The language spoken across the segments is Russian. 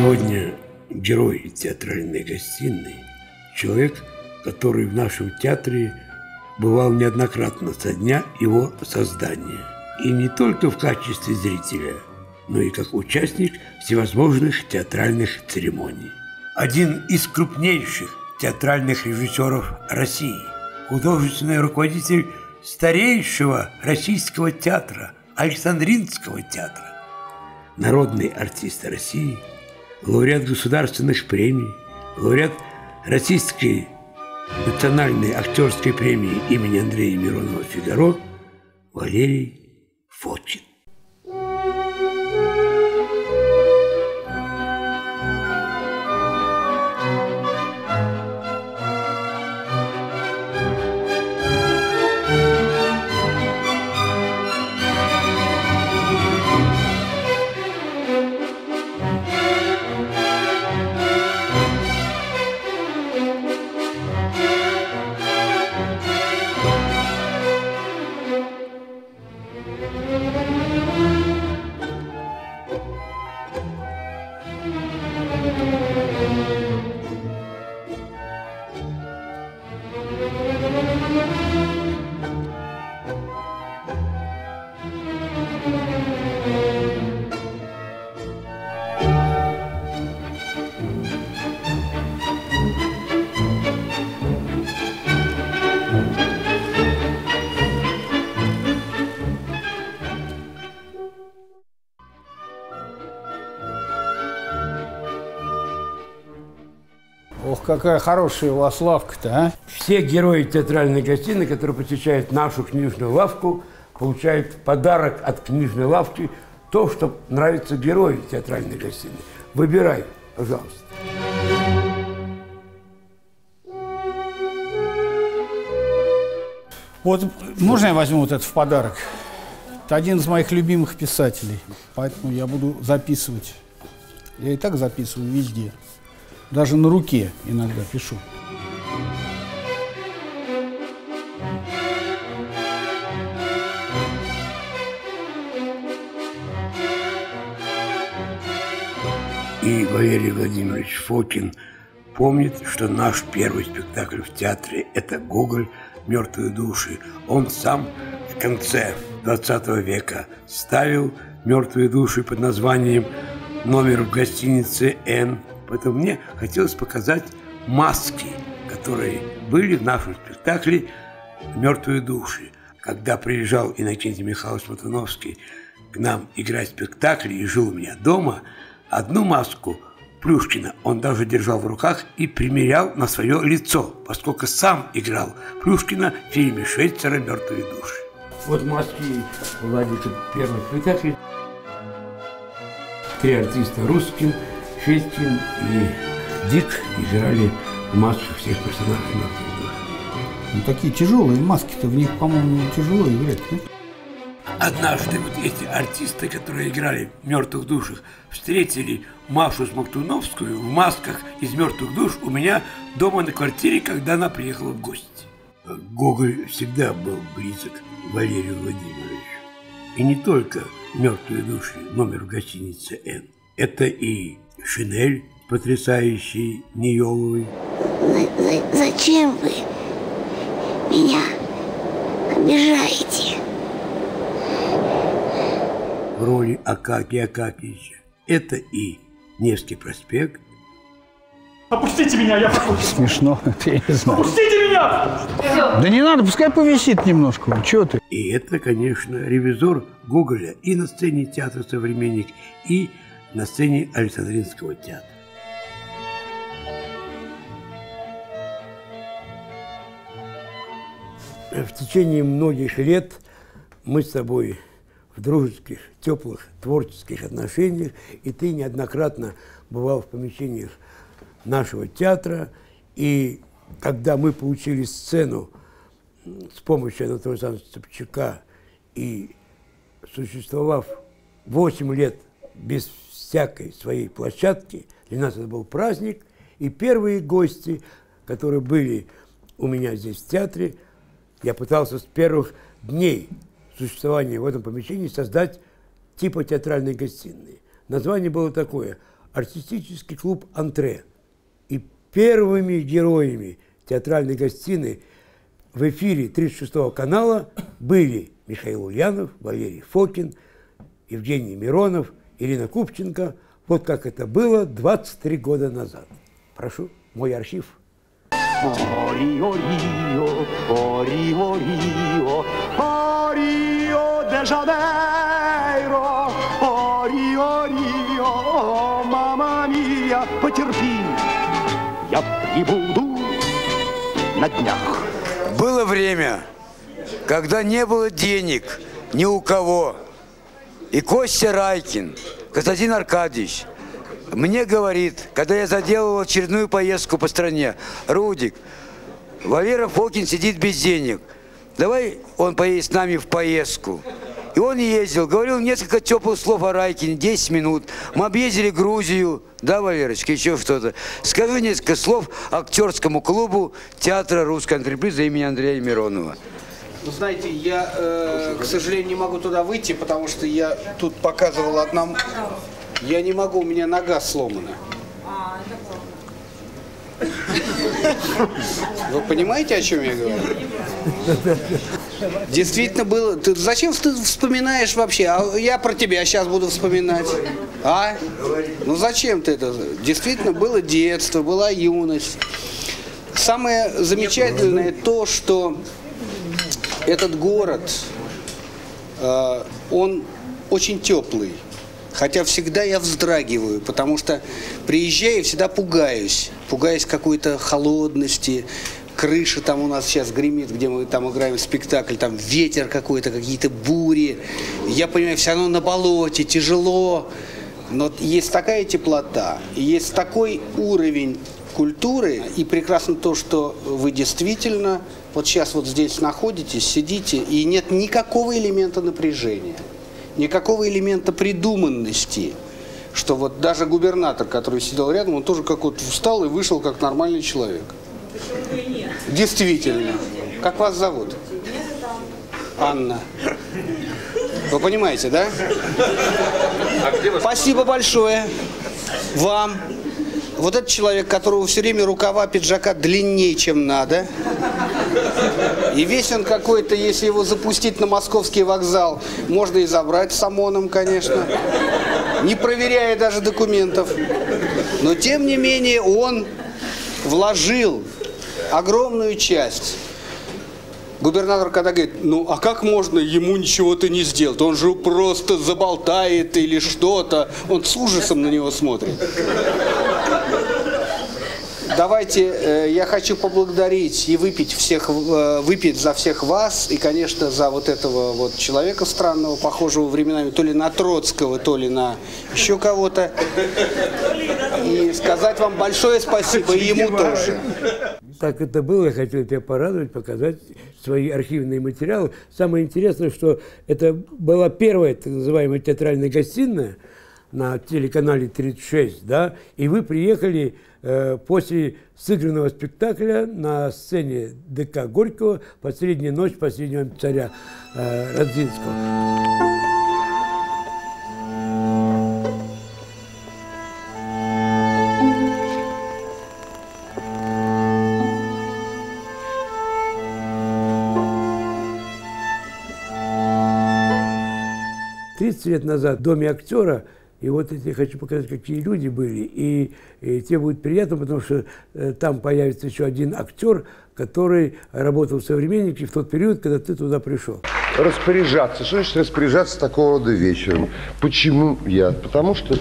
Сегодня герой театральной гостиной – человек, который в нашем театре бывал неоднократно со дня его создания. И не только в качестве зрителя, но и как участник всевозможных театральных церемоний. Один из крупнейших театральных режиссеров России, художественный руководитель старейшего российского театра, Александринского театра, народный артист России, лауреат государственных премий, лауреат Российской национальной актерской премии имени Андрея Миронова «Фигаро» Валерий Фочин. Какая хорошая у вас лавка-то, а? Все герои театральной гостиной, которые посещают нашу книжную лавку, получают подарок от книжной лавки то, что нравится герою театральной гостиной. Выбирай, пожалуйста. Вот можно я возьму вот это в подарок? Это один из моих любимых писателей, поэтому я буду записывать. Я и так записываю везде. Даже на руке иногда пишу. И Валерий Владимирович Фокин помнит, что наш первый спектакль в театре – это «Гоголь. Мертвые души». Он сам в конце 20 века ставил «Мертвые души» под названием «Номер в гостинице Н». Поэтому мне хотелось показать маски, которые были в нашем спектакле «Мертвые души». Когда приезжал Иннокентий Михайлович Матуновский к нам играть в спектакль и жил у меня дома – Одну маску Плюшкина он даже держал в руках и примерял на свое лицо, поскольку сам играл Плюшкина в фильме Швейцара «Мертвые души». Вот маски Владимир первый спектакль. Три артиста Русскин, Федькин и Дик играли маски всех персонажей «Мертвых душ». Ну, такие тяжелые маски-то, в них, по-моему, тяжело играть, нет? Однажды вот эти артисты, которые играли в «Мертвых душах», встретили Машу Смоктуновскую в масках из «Мертвых душ» у меня дома на квартире, когда она приехала в гости. Гоголь всегда был близок к Валерию Владимировичу. И не только «Мертвые души» номер в гостинице «Н». Это и «Шинель» потрясающий Нееловый. Зачем вы меня обижаете? в роли Акакия Акакича. Это и Невский проспект. Опустите меня, я покушаю. Смешно, я не знаю. Опустите меня! Да не надо, пускай повисит немножко. Чего ты? И это, конечно, ревизор Гоголя и на сцене театра «Современник», и на сцене Александринского театра. В течение многих лет мы с тобой в дружеских, теплых, творческих отношениях, и ты неоднократно бывал в помещениях нашего театра, и когда мы получили сцену с помощью Анатолия Александровича Собчака и существовав 8 лет без всякой своей площадки, для нас это был праздник, и первые гости, которые были у меня здесь в театре, я пытался с первых дней существования в этом помещении создать типа театральной гостиной. Название было такое артистический клуб «Антре». И первыми героями театральной гостиной в эфире 36-го канала были Михаил Ульянов, Валерий Фокин, Евгений Миронов, Ирина Купченко. Вот как это было 23 года назад. Прошу, мой архив. Рио, Рио, де Жанейро, Рио, мама мия, потерпи, я прибуду на днях. Было время, когда не было денег ни у кого. И Костя Райкин, Константин Аркадьевич, мне говорит, когда я заделал очередную поездку по стране, Рудик, Валера Фокин сидит без денег. Давай он поедет с нами в поездку. И он ездил, говорил несколько теплых слов о Райкине, 10 минут. Мы объездили Грузию, да, Валерочка, еще что-то. Скажу несколько слов актерскому клубу театра русской антрепризы имени Андрея Миронова. Вы знаете, я, э, к сожалению, не могу туда выйти, потому что я тут показывал одному... Я не могу, у меня нога сломана. Вы понимаете, о чем я говорю? Действительно было. Ты зачем ты вспоминаешь вообще? А я про тебя сейчас буду вспоминать. А? Ну зачем ты это? Действительно было детство, была юность. Самое замечательное то, что этот город, э, он очень теплый. Хотя всегда я вздрагиваю, потому что приезжаю и всегда пугаюсь. Пугаюсь какой-то холодности, крыша там у нас сейчас гремит, где мы там играем спектакль, там ветер какой-то, какие-то бури. Я понимаю, все равно на болоте, тяжело. Но есть такая теплота, есть такой уровень культуры, и прекрасно то, что вы действительно вот сейчас вот здесь находитесь, сидите, и нет никакого элемента напряжения никакого элемента придуманности, что вот даже губернатор, который сидел рядом, он тоже как вот встал и вышел как нормальный человек. Действительно. Как вас зовут? Анна. Вы понимаете, да? Спасибо большое вам. Вот этот человек, которого все время рукава пиджака длиннее, чем надо. И весь он какой-то, если его запустить на московский вокзал, можно и забрать с ОМОНом, конечно, не проверяя даже документов. Но тем не менее он вложил огромную часть Губернатор когда говорит, ну а как можно ему ничего-то не сделать? Он же просто заболтает или что-то. Он с ужасом на него смотрит. Давайте, э, я хочу поблагодарить и выпить всех, э, выпить за всех вас и, конечно, за вот этого вот человека странного, похожего временами то ли на Троцкого, то ли на еще кого-то. И сказать вам большое спасибо и ему тоже. Так это было, я хотел тебя порадовать, показать свои архивные материалы. Самое интересное, что это была первая так называемая театральная гостиная на телеканале 36, да, и вы приехали после сыгранного спектакля на сцене ДК Горького «Последняя ночь последнего царя» э, Родзинского. Лет назад в Доме актера и вот я хочу показать, какие люди были. И, и тебе будет приятно, потому что э, там появится еще один актер, который работал в «Современнике» в тот период, когда ты туда пришел. Распоряжаться. Что значит распоряжаться такого рода вечером? Почему я? Потому что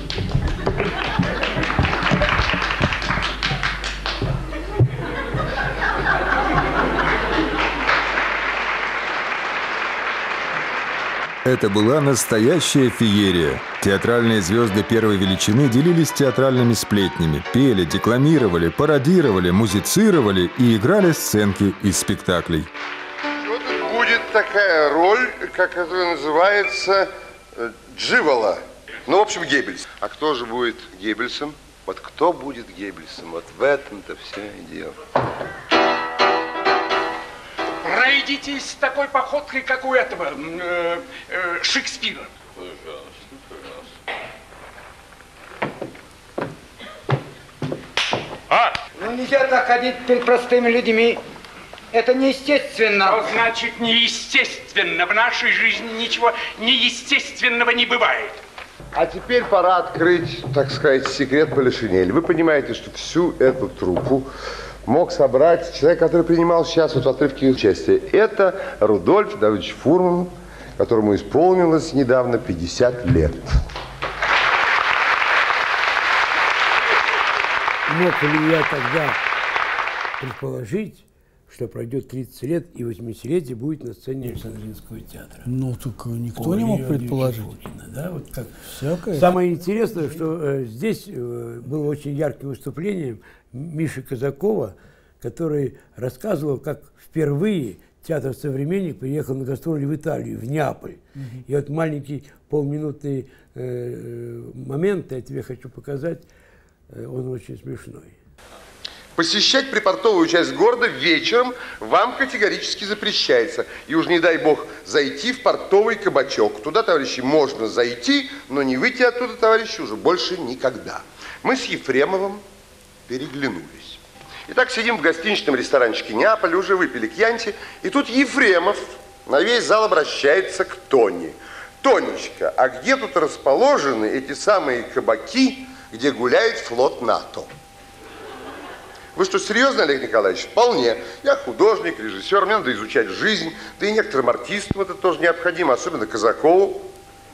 Это была настоящая феерия. Театральные звезды первой величины делились театральными сплетнями, пели, декламировали, пародировали, музицировали и играли сценки из спектаклей. Вот будет такая роль, как это называется, э, Дживола. Ну, в общем, Геббельс. А кто же будет Геббельсом? Вот кто будет Геббельсом? Вот в этом-то все и дело. Пройдитесь такой походкой, как у этого э, э, Шекспира. Пожалуйста, пожалуйста. Ну нельзя так ходить перед простыми людьми. Это неестественно. Что значит неестественно? В нашей жизни ничего неестественного не бывает. А теперь пора открыть, так сказать, секрет Полишинеля. Вы понимаете, что всю эту труппу мог собрать человек, который принимал сейчас вот в отрывке участия. Это Рудольф Давыдович Фурман, которому исполнилось недавно 50 лет. Мог ли я тогда предположить, что пройдет 30 лет и 80-летие будет на сцене Александринского театра? Ну, так никто О, не мог предположить. Фокина, да, вот как. Всякое. Самое интересное, что э, здесь э, было очень ярким выступлением Миши Казакова, который рассказывал, как впервые театр «Современник» приехал на гастроли в Италию, в Неаполь. И вот маленький полминутный э, момент, я тебе хочу показать, э, он очень смешной. Посещать припортовую часть города вечером вам категорически запрещается. И уж не дай бог зайти в портовый кабачок. Туда, товарищи, можно зайти, но не выйти оттуда, товарищи, уже больше никогда. Мы с Ефремовым переглянулись. Итак, сидим в гостиничном ресторанчике Неаполя, уже выпили кьянти, и тут Ефремов на весь зал обращается к Тоне. Тонечка, а где тут расположены эти самые кабаки, где гуляет флот НАТО? Вы что, серьезно, Олег Николаевич? Вполне. Я художник, режиссер, мне надо изучать жизнь. Да и некоторым артистам это тоже необходимо, особенно Казакову.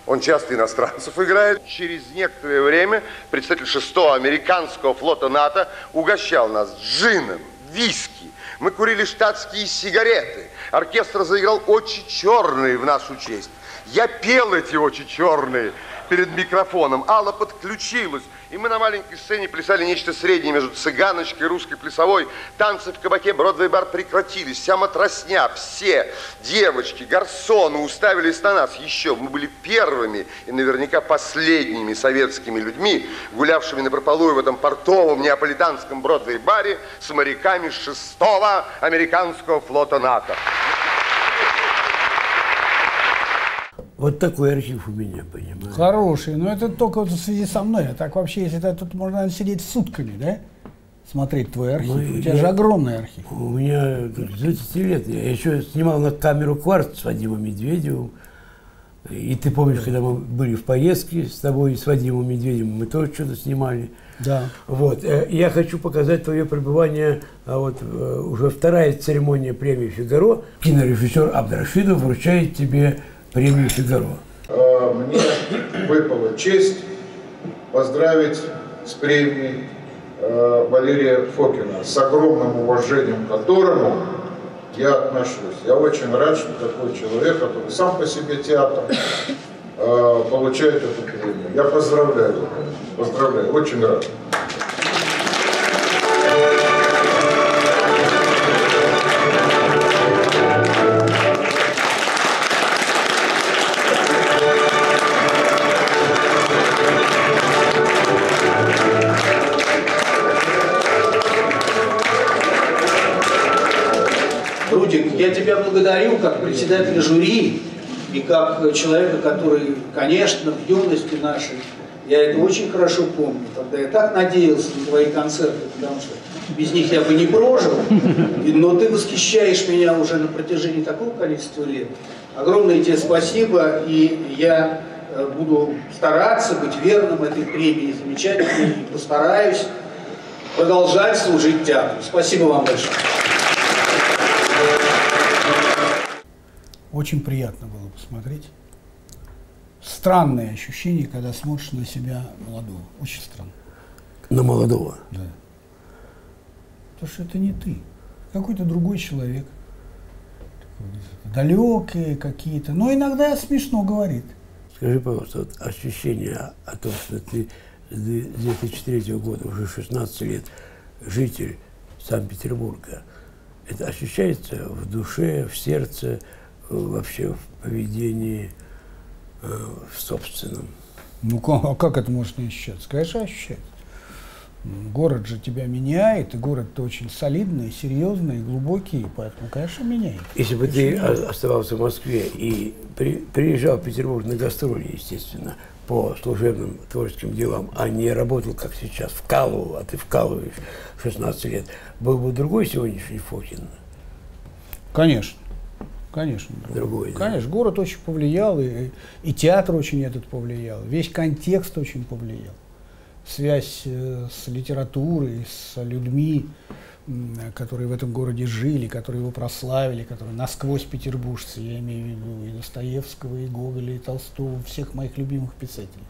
Он часто иностранцев играет. Через некоторое время представитель шестого американского флота НАТО угощал нас джином, виски. Мы курили штатские сигареты. Оркестр заиграл «Очи черные» в нашу честь. Я пел эти «Очи черные» перед микрофоном. Алла подключилась. И мы на маленькой сцене плясали нечто среднее между цыганочкой и русской плясовой. Танцы в кабаке Бродвей-бар прекратились. Вся матросня, все девочки, гарсоны уставились на нас. Еще мы были первыми и наверняка последними советскими людьми, гулявшими на прополую в этом портовом неаполитанском Бродвей-баре с моряками шестого американского флота НАТО. Вот такой архив у меня, понимаешь? Хороший, но это только вот в связи со мной. А так вообще, если это тут можно сидеть сутками, да? Смотреть твой архив. Ну, У тебя я- же огромный архив. У меня с 20 лет. Я еще снимал на камеру кварт с Вадимом Медведевым. И ты помнишь, когда мы были в поездке с тобой и с Вадимом Медведевым, мы тоже что-то снимали. Да. Вот. э, Я хочу показать твое пребывание, а вот э, уже вторая церемония премии «Фигаро». Кинорежиссер Абдрашидов вручает тебе премию «Фигаро». Э, Мне выпала честь поздравить с премией э, Валерия Фокина, с огромным уважением к которому я отношусь. Я очень рад, что такой человек, который сам по себе театр, получает эту премию. Я поздравляю. Поздравляю, очень рад. Благодарю как председателя жюри и как человека, который, конечно, в юности нашей, я это очень хорошо помню, когда я так надеялся на твои концерты, потому что без них я бы не прожил, но ты восхищаешь меня уже на протяжении такого количества лет. Огромное тебе спасибо, и я э, буду стараться быть верным этой премии замечательной и постараюсь продолжать служить театру. Спасибо вам большое. Очень приятно было посмотреть. Странное ощущение, когда смотришь на себя молодого. Очень странно. На молодого. Да. Потому что это не ты. Какой-то другой человек. Далекие какие-то. Но иногда смешно говорит. Скажи, пожалуйста, вот ощущение о том, что ты с 2003 года, уже 16 лет, житель Санкт-Петербурга, это ощущается в душе, в сердце, вообще в поведении, э, в собственном? Ну ка- а как это может не ощущаться? Конечно, ощущается. М, Город же тебя меняет, и город-то очень солидный, серьезный, глубокий, поэтому, конечно, меняет. Если бы ты о- оставался в Москве и при- приезжал в Петербург на гастроли, естественно, по служебным творческим делам, а не работал, как сейчас, вкалывал, а ты вкалываешь 16 лет, был бы другой сегодняшний Фокин? Конечно. Конечно. Другой, да? Конечно. Город очень повлиял, и, и театр очень этот повлиял, весь контекст очень повлиял. Связь э, с литературой, с людьми, которые в этом городе жили, которые его прославили, которые насквозь петербуржцы, я имею в виду и Достоевского, и Гоголя, и Толстого, всех моих любимых писателей.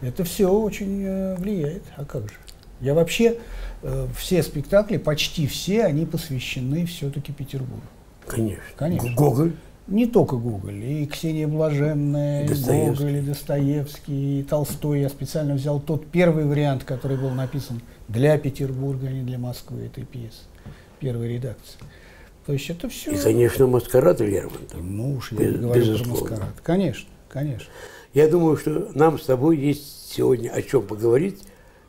Это все очень э, влияет. А как же? Я вообще, э, все спектакли, почти все, они посвящены все-таки Петербургу. Конечно. Конечно. Гоголь. Не только Гоголь, и Ксения Блаженная, и Достоевский. Гоголь, и Достоевский, и Толстой. Я специально взял тот первый вариант, который был написан для Петербурга, а не для Москвы, этой пьесы. Первой редакции. То есть это все... И, конечно, маскарад Лермонтов. Ну уж я Без- не говорю про безусловно. маскарад. Конечно, конечно. Я думаю, что нам с тобой есть сегодня о чем поговорить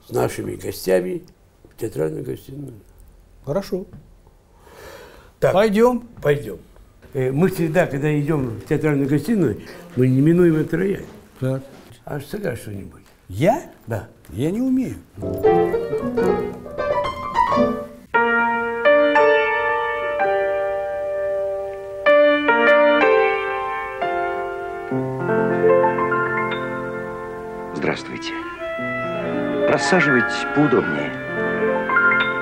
с нашими гостями в театральной гостиной. Хорошо. Так, Пойдем. Пойдем. Э, Мы всегда, когда идем в театральную гостиную, мы неминуемо это рояль. Так. А сыграй что-нибудь. Я? Да. Я не умею. Здравствуйте. Рассаживайтесь поудобнее.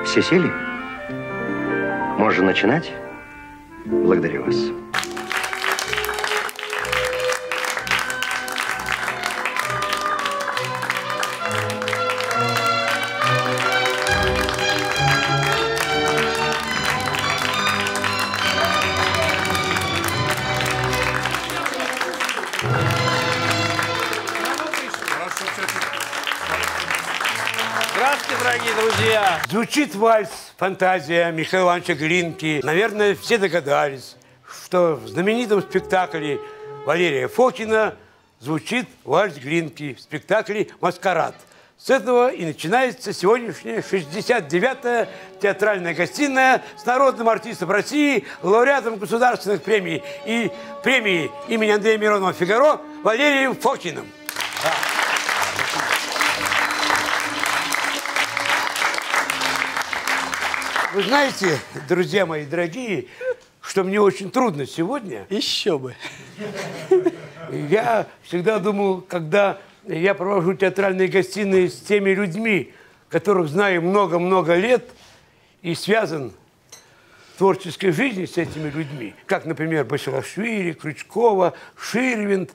Все сели? Можно начинать? Благодарю вас. Здравствуйте, дорогие друзья! Звучит вальс «Фантазия» Михаила Ивановича Глинки. Наверное, все догадались, что в знаменитом спектакле Валерия Фокина звучит вальс Глинки в спектакле «Маскарад». С этого и начинается сегодняшняя 69-я театральная гостиная с народным артистом России, лауреатом государственных премий и премии имени Андрея Миронова «Фигаро» Валерием Фокиным. Вы знаете, друзья мои дорогие, что мне очень трудно сегодня. Еще бы. Я всегда думал, когда я провожу театральные гостиные с теми людьми, которых знаю много-много лет и связан в творческой жизни с этими людьми, как, например, Басилашвили, Крючкова, Ширвинд,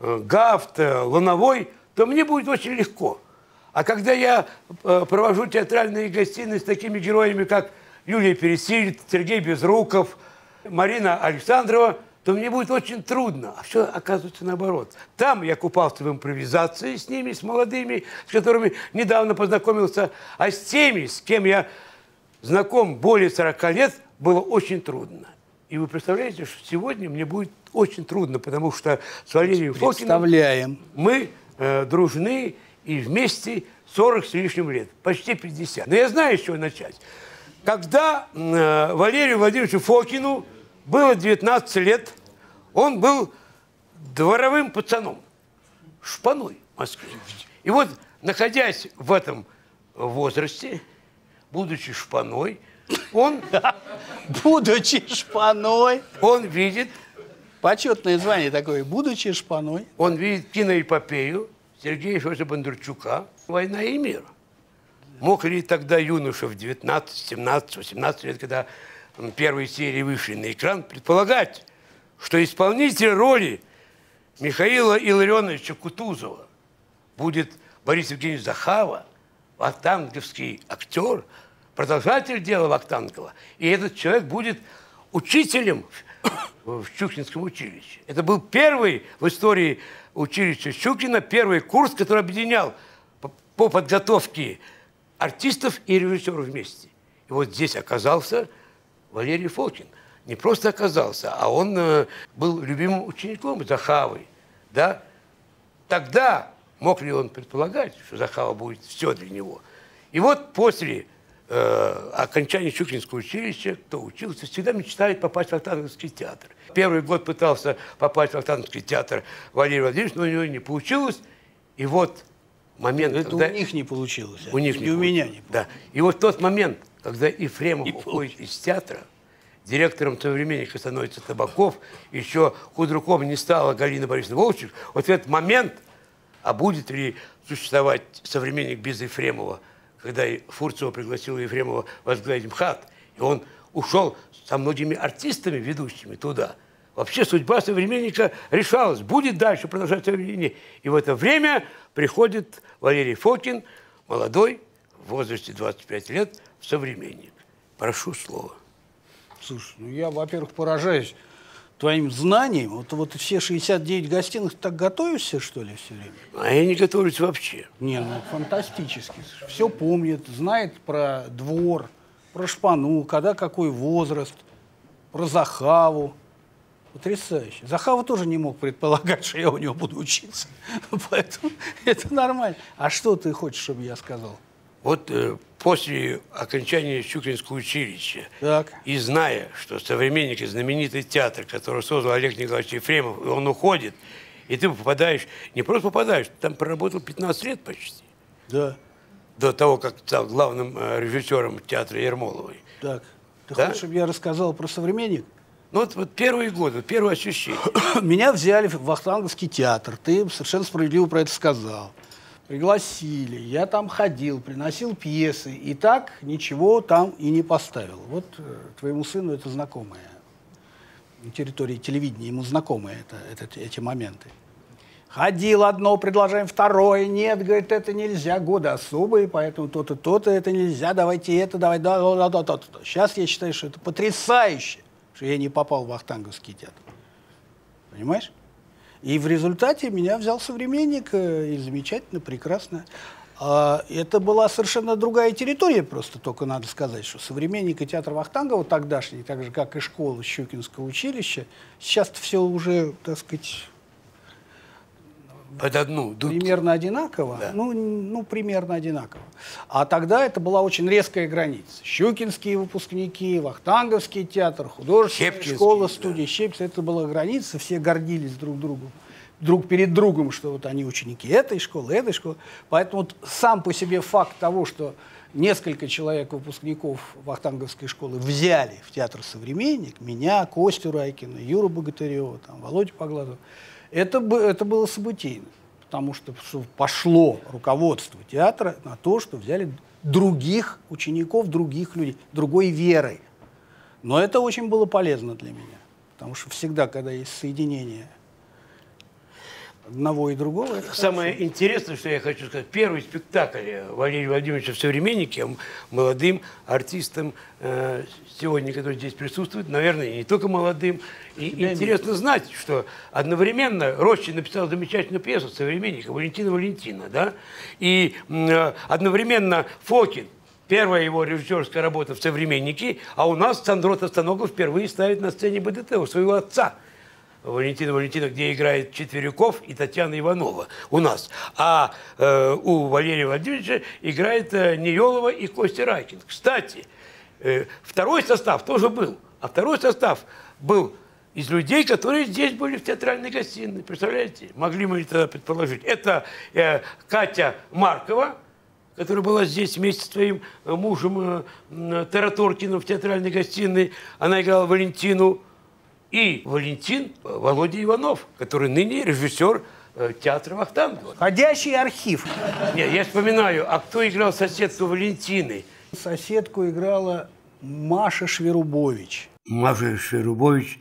э, Гафт, э, Луновой, то мне будет очень легко. А когда я э, провожу театральные гостиные с такими героями, как Юлия Пересильд, Сергей Безруков, Марина Александрова, то мне будет очень трудно. А все оказывается наоборот. Там я купался в импровизации с ними, с молодыми, с которыми недавно познакомился, а с теми, с кем я знаком более 40 лет, было очень трудно. И вы представляете, что сегодня мне будет очень трудно, потому что с Валерием Фокиным Представляем. мы э, дружны и вместе 40 с лишним лет, почти 50. Но я знаю, с чего начать. Когда э, Валерию Владимировичу Фокину было 19 лет, он был дворовым пацаном, шпаной в Москве. И вот, находясь в этом возрасте, будучи шпаной, он... Будучи шпаной. Он видит... Почетное звание такое. Будучи шпаной. Он видит киноэпопею Сергея Федоровича Бондарчука «Война и мир». Мог ли тогда юноша в 19, 17, 18 лет, когда первые серии вышли на экран, предполагать, что исполнитель роли Михаила Илларионовича Кутузова будет Борис Евгеньевич Захава, вахтанговский актер, продолжатель дела Вахтангова. И этот человек будет учителем в Щукинском училище. Это был первый в истории училища Щукина, первый курс, который объединял по- по подготовке артистов и режиссеров вместе. И вот здесь оказался Валерий Фокин. Не просто оказался, а он э, был любимым учеником Захавы. Да? Тогда мог ли он предполагать, что Захава будет все для него? И вот после э, окончания Щукинского училища, кто учился, всегда мечтает попасть в Вахтанговский театр. Первый год пытался попасть в Вахтанговский театр Валерий Владимирович, но у него не получилось. И вот момент, Это когда... у них не получилось. а У них не у меня не Да. И вот тот момент, когда Ефремов уходит из театра, директором «Современника» становится Табаков, еще худруком не стала Галина Борисовна Волчек, вот в этот момент, а будет ли существовать «Современник» без Ефремова, когда Фурцева пригласила Ефремова возглавить МХАТ, и он ушел со многими артистами, ведущими туда. Вообще судьба «Современника» решалась, будет дальше продолжать «Современник». И в это время приходит Валерий Фокин, молодой, в возрасте 25 лет, «Современник». Прошу слова. Слушай, ну я, во-первых, поражаюсь твоим знанием. Вот, вот все 69 гостиных так готовишься, что ли, все время? А я не готовлюсь вообще. Не, ну фантастически. Все помнит, знает про двор, про шпану, когда какой возраст, про Захаву. Потрясающе. Захава тоже не мог предполагать, что я у него буду учиться. Поэтому это нормально. А что ты хочешь, чтобы я сказал? Вот э, после окончания Щукинского училища Так. и зная, что «Современник» – знаменитый театр, который создал Олег Николаевич Ефремов, и он уходит, и ты попадаешь, не просто попадаешь, ты там проработал 15 лет почти, Да. До того, как стал главным э, режиссером театра Ермоловой. Так. Ты Да? хочешь, чтобы я рассказал про современник? Ну вот, вот первые годы, первые ощущения. Меня взяли в Вахтанговский театр. Ты совершенно справедливо про это сказал. Пригласили, я там ходил, приносил пьесы. И так ничего там и не поставил. Вот э, твоему сыну это знакомое. На территории телевидения ему знакомы это, это- эти моменты. Ходил одно, предложаем второе. Нет, говорит, это нельзя. Годы особые, поэтому то-то, то-то, это нельзя. Давайте это, давай, да, да, да, да, да. Сейчас я считаю, что это потрясающе, что я не попал в Вахтанговский театр. Понимаешь? И в результате меня взял современник, э, и замечательно, прекрасно. А, это была совершенно другая территория, просто только надо сказать, что современник и театр Вахтангова тогдашний, так же, как и школа Щукинского училища, сейчас все уже, так сказать, Под одну дудку. примерно одинаково. Ну, н- ну, примерно одинаково. А тогда это была очень резкая граница. Щукинские выпускники, Вахтанговский театр, художественная школа, студия Щепкинс. Это была граница, все гордились друг другом друг перед другом, что вот они ученики этой школы, этой школы. Поэтому вот сам по себе факт того, что несколько человек выпускников Вахтанговской школы взяли в театр «Современник», меня, Костю Райкина, Юру Богатырева, там, Володю Поглазова, это, это было событийно. Потому что пошло руководство театра на то, что взяли других учеников, других людей, другой верой. Но это очень было полезно для меня. Потому что всегда, когда есть соединение одного и другого, это Самое интересное, что я хочу сказать, первый спектакль Валерия Владимировича в «Современнике» молодым артистам э, сегодня, который здесь присутствует, наверное, не только молодым. И интересно знать, что одновременно Рощин написал замечательную пьесу «Современника» Валентина Валентина, да, и э, одновременно Фокин Первая его режиссерская работа в «Современнике», а у нас Сандрот Останогов впервые ставит на сцене БДТ у своего отца. Валентина Валентина, где играет Четверяков и Татьяна Иванова у нас. А э, у Валерия Владимировича играет э, Неелова и Костя Райкин. Кстати, э, второй состав тоже был. А второй состав был из людей, которые здесь были в театральной гостиной. Представляете? Могли мы это предположить. Это э, Катя Маркова, которая была здесь вместе с твоим э, мужем э, Тараторкиным в театральной гостиной. Она играла Валентину. И Валентин э, Володя Иванов, который ныне режиссер э, театра Вахтангова. Ходящий архив. Нет, я вспоминаю, а кто играл соседку Валентины? Соседку играла Маша Шверубович. Маша Шерубович,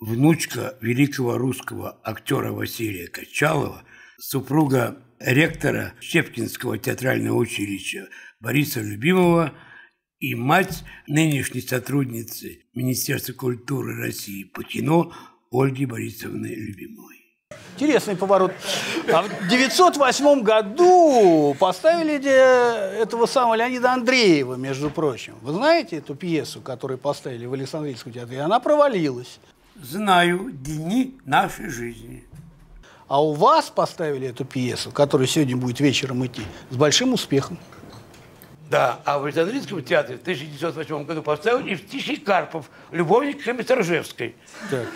внучка великого русского актера Василия Качалова, супруга ректора Щепкинского театрального училища Бориса Любимого и мать нынешней сотрудницы Министерства культуры России по кино Ольги Борисовны Любимовой. Интересный поворот. А в 908 году поставили этого самого Леонида Андреева, между прочим. Вы знаете эту пьесу, которую поставили в Александрийском театре? Она провалилась. Знаю дни нашей жизни. А у вас поставили эту пьесу, которая сегодня будет вечером идти, с большим успехом. Да, а в Александрийском театре в 1908 году поставил Евтихий Карпов, любовник Комиссаржевской. Так.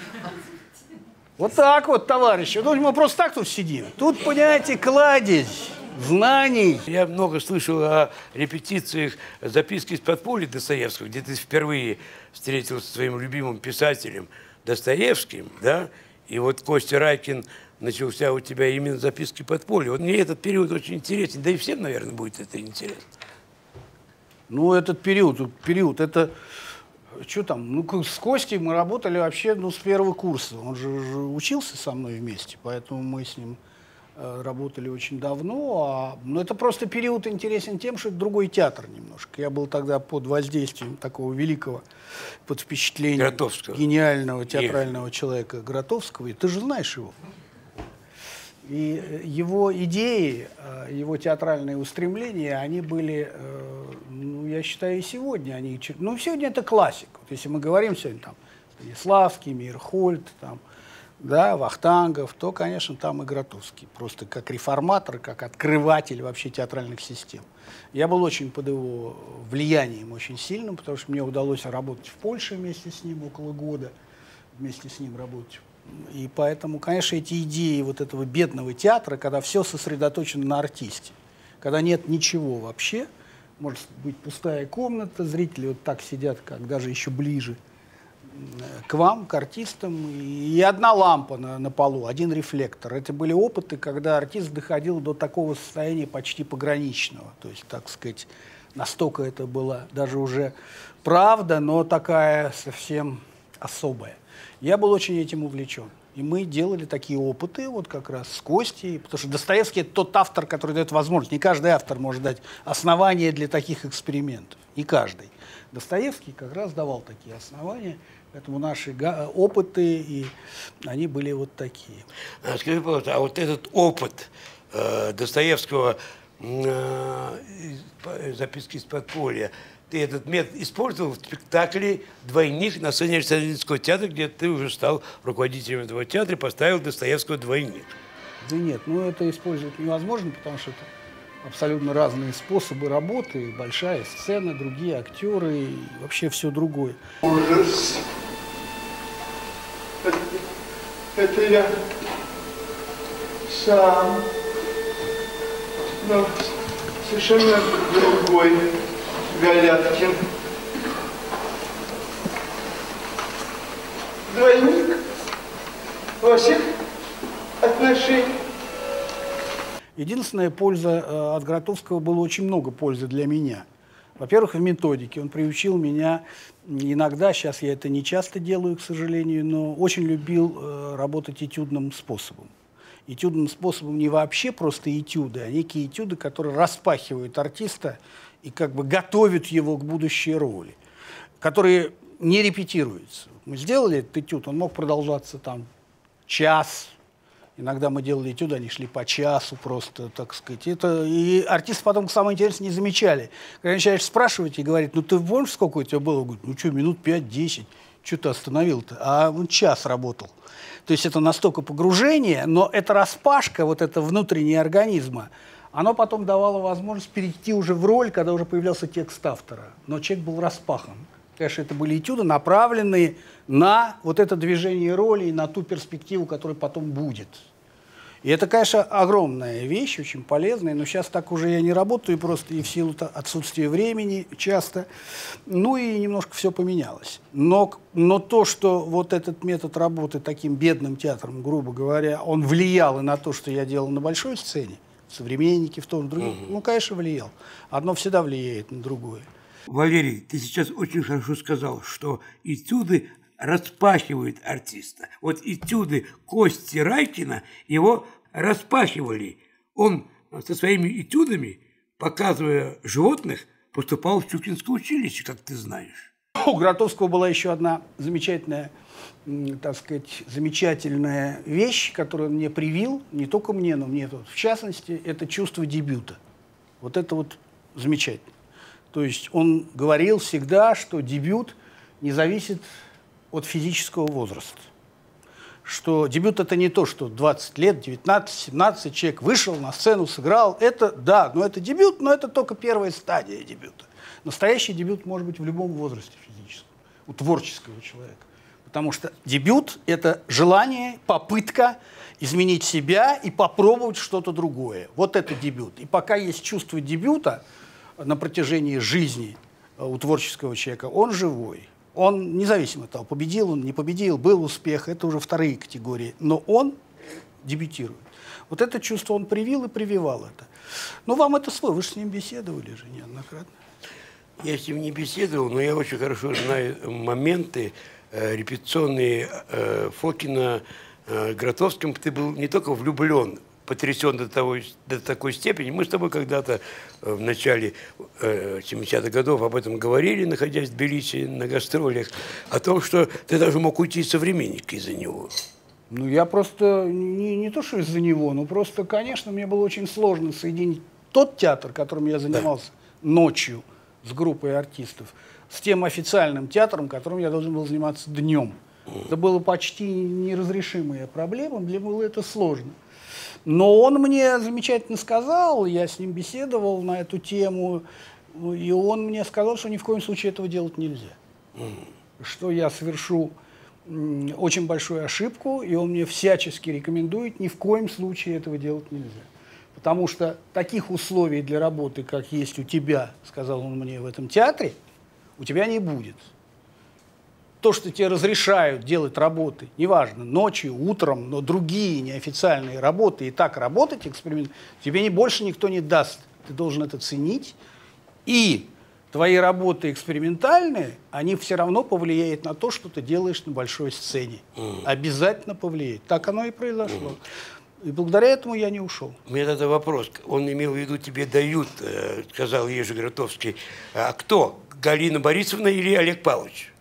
Вот так вот, товарищи. Ну, мы просто так тут сидим. Тут, понимаете, кладезь знаний. Я много слышал о репетициях записки из подполья Достоевского, где ты впервые встретился со своим любимым писателем Достоевским, да? И вот Костя Райкин начался у тебя именно записки подполья. Вот мне этот период очень интересен, да и всем, наверное, будет это интересно. Ну, этот период, период, это что там, ну, с Костей мы работали вообще, ну, с первого курса. Он же, же учился со мной вместе, поэтому мы с ним э, работали очень давно. А, ну, это просто период интересен тем, что это другой театр немножко. Я был тогда под воздействием такого великого, под впечатлением гениального театрального Нет. человека Гротовского. И ты же знаешь его. И э, его идеи, э, его театральные устремления, они были, э, ну, я считаю, и сегодня они... Ну, сегодня это классик. Вот если мы говорим сегодня там Станиславский, Мирхольд, там, да, Вахтангов, то, конечно, там и Гротовский. Просто как реформатор, как открыватель вообще театральных систем. Я был очень под его влиянием очень сильным, потому что мне удалось работать в Польше вместе с ним около года, вместе с ним работать и поэтому, конечно, эти идеи вот этого бедного театра, когда все сосредоточено на артисте, когда нет ничего вообще, может быть пустая комната, зрители вот так сидят, как даже еще ближе к вам, к артистам, и одна лампа на, на полу, один рефлектор. Это были опыты, когда артист доходил до такого состояния почти пограничного. То есть, так сказать, настолько это было даже уже правда, но такая совсем особая. Я был очень этим увлечен. И мы делали такие опыты, вот как раз с Костей, потому что Достоевский – это тот автор, который дает возможность. Не каждый автор может дать основания для таких экспериментов. Не каждый. Достоевский как раз давал такие основания, поэтому наши опыты, и они были вот такие. А, скажи, пожалуйста, а вот этот опыт э, Достоевского э, записки из подполья – этот метод использовал в спектакле «Двойник» на сцене Александринского театра, где ты уже стал руководителем этого театра и поставил Достоевского «Двойник». Да нет, ну это использовать невозможно, потому что это абсолютно разные способы работы, большая сцена, другие актеры и вообще все другое. Ужас. Это, это я сам, но совершенно другой. Галяткин. Двойник во всех отношениях. Единственная польза э, от Гротовского было очень много пользы для меня. Во-первых, в методике. Он приучил меня иногда, сейчас я это не часто делаю, к сожалению, но очень любил э, работать этюдным способом. Этюдным способом не вообще просто этюды, а некие этюды, которые распахивают артиста и как бы готовят его к будущей роли, которые не репетируются. Мы сделали этот этюд, он мог продолжаться там час, Иногда мы делали этюды, они шли по часу просто, так сказать. Это, и артисты потом, самое интересное, не замечали. Когда начинаешь спрашивать и говорить, ну ты помнишь, сколько у тебя было? Говорит, ну что, минут 5-10. Что ты остановил-то? А он час работал. То есть это настолько погружение, но это распашка вот это внутреннего организма, оно потом давало возможность перейти уже в роль, когда уже появлялся текст автора. Но человек был распахан. Конечно, это были этюды, направленные на вот это движение роли и на ту перспективу, которая потом будет. И это, конечно, огромная вещь, очень полезная, но сейчас так уже я не работаю просто и в силу отсутствия времени часто. Ну и немножко все поменялось. Но, но то, что вот этот метод работы таким бедным театром, грубо говоря, он влиял и на то, что я делал на большой сцене, современники в том, другом, угу. ну, конечно, влиял. Одно всегда влияет на другое. Валерий, ты сейчас очень хорошо сказал, что этюды распахивают артиста. Вот этюды Кости Райкина его распахивали. Он со своими этюдами, показывая животных, поступал в Чукинское училище, как ты знаешь. У Гротовского была еще одна замечательная так сказать, замечательная вещь, которую он мне привил, не только мне, но мне в частности, это чувство дебюта. Вот это вот замечательно. То есть он говорил всегда, что дебют не зависит от физического возраста. Что дебют это не то, что 20 лет, 19, 17 человек вышел на сцену, сыграл. Это, да, но это дебют, но это только первая стадия дебюта. Настоящий дебют может быть в любом возрасте физическом, у творческого человека. Потому что дебют – это желание, попытка изменить себя и попробовать что-то другое. Вот это дебют. И пока есть чувство дебюта на протяжении жизни э, у творческого человека, он живой. Он независимо от того, победил он, не победил, был успех, это уже вторые категории. Но он дебютирует. Вот это чувство он привил и прививал это. Ну, вам это свой, вы же с ним беседовали же неоднократно. Я с ним не беседовал, но я очень хорошо знаю моменты репетиционные э, Фокина э, Гротовским. Ты был не только влюблен, потрясен до, того, до такой степени. Мы с тобой когда-то э, в начале э, 70-х годов об этом говорили, находясь в Тбилиси на гастролях, о том, что ты даже мог уйти из современника из-за него. Ну, я просто не, не то, что из-за него, но просто, конечно, мне было очень сложно соединить тот театр, которым я занимался да. ночью с группой артистов, с тем официальным театром, которым я должен был заниматься днем. Это было почти неразрешимая проблема, меня было это сложно. Но он мне замечательно сказал, я с ним беседовал на эту тему, и он мне сказал, что ни в коем случае этого делать нельзя. Что я совершу очень большую ошибку, и он мне всячески рекомендует, ни в коем случае этого делать нельзя. Потому что таких условий для работы, как есть у тебя, сказал он мне в этом театре, у тебя не будет. То, что тебе разрешают делать работы, неважно, ночью, утром, но другие неофициальные работы, и так работать, эксперимент, тебе не больше никто не даст. Ты должен это ценить и твои работы экспериментальные, они все равно повлияют на то, что ты делаешь на большой сцене. Mm. Обязательно повлияет. Так оно и произошло. Mm. И благодаря этому я не ушел. У меня тогда вопрос. Он имел в виду, тебе дают, э, сказал Ежи Гротовский. А кто? Галина Борисовна или Олег Павлович?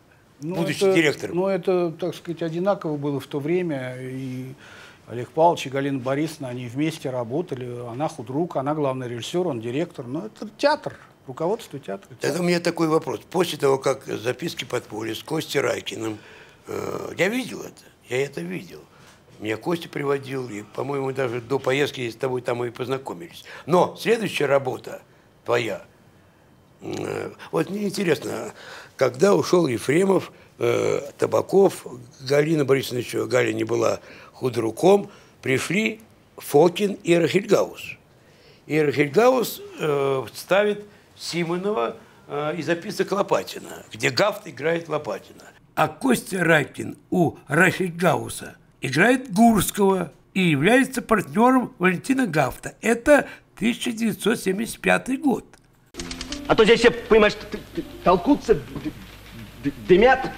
Ну, будущий это, директор. Ну, это, так сказать, одинаково было в то время. И Олег Павлович и Галина Борисовна, они вместе работали. Она худрук, она главный режиссер, он директор. Но это театр руководство театра. театра. Это у меня такой вопрос. После того, как записки подполья с Костей Райкиным, э, я видел это, я это видел. Меня Костя приводил, и, по-моему, даже до поездки с тобой там и познакомились. Но следующая работа твоя, вот мне интересно, когда ушел Ефремов, э, Табаков, Галина Борисовна еще, Галя не была худруком, пришли Фокин и Рахельгаус. И Рахельгаус э, ставит Симонова э, из записок Лопатина, где Гафт играет Лопатина. А Костя Райкин у Рафигауса играет Гурского и является партнером Валентина Гафта. Это 1975 год. А то здесь все, понимаешь, толкутся, дымят,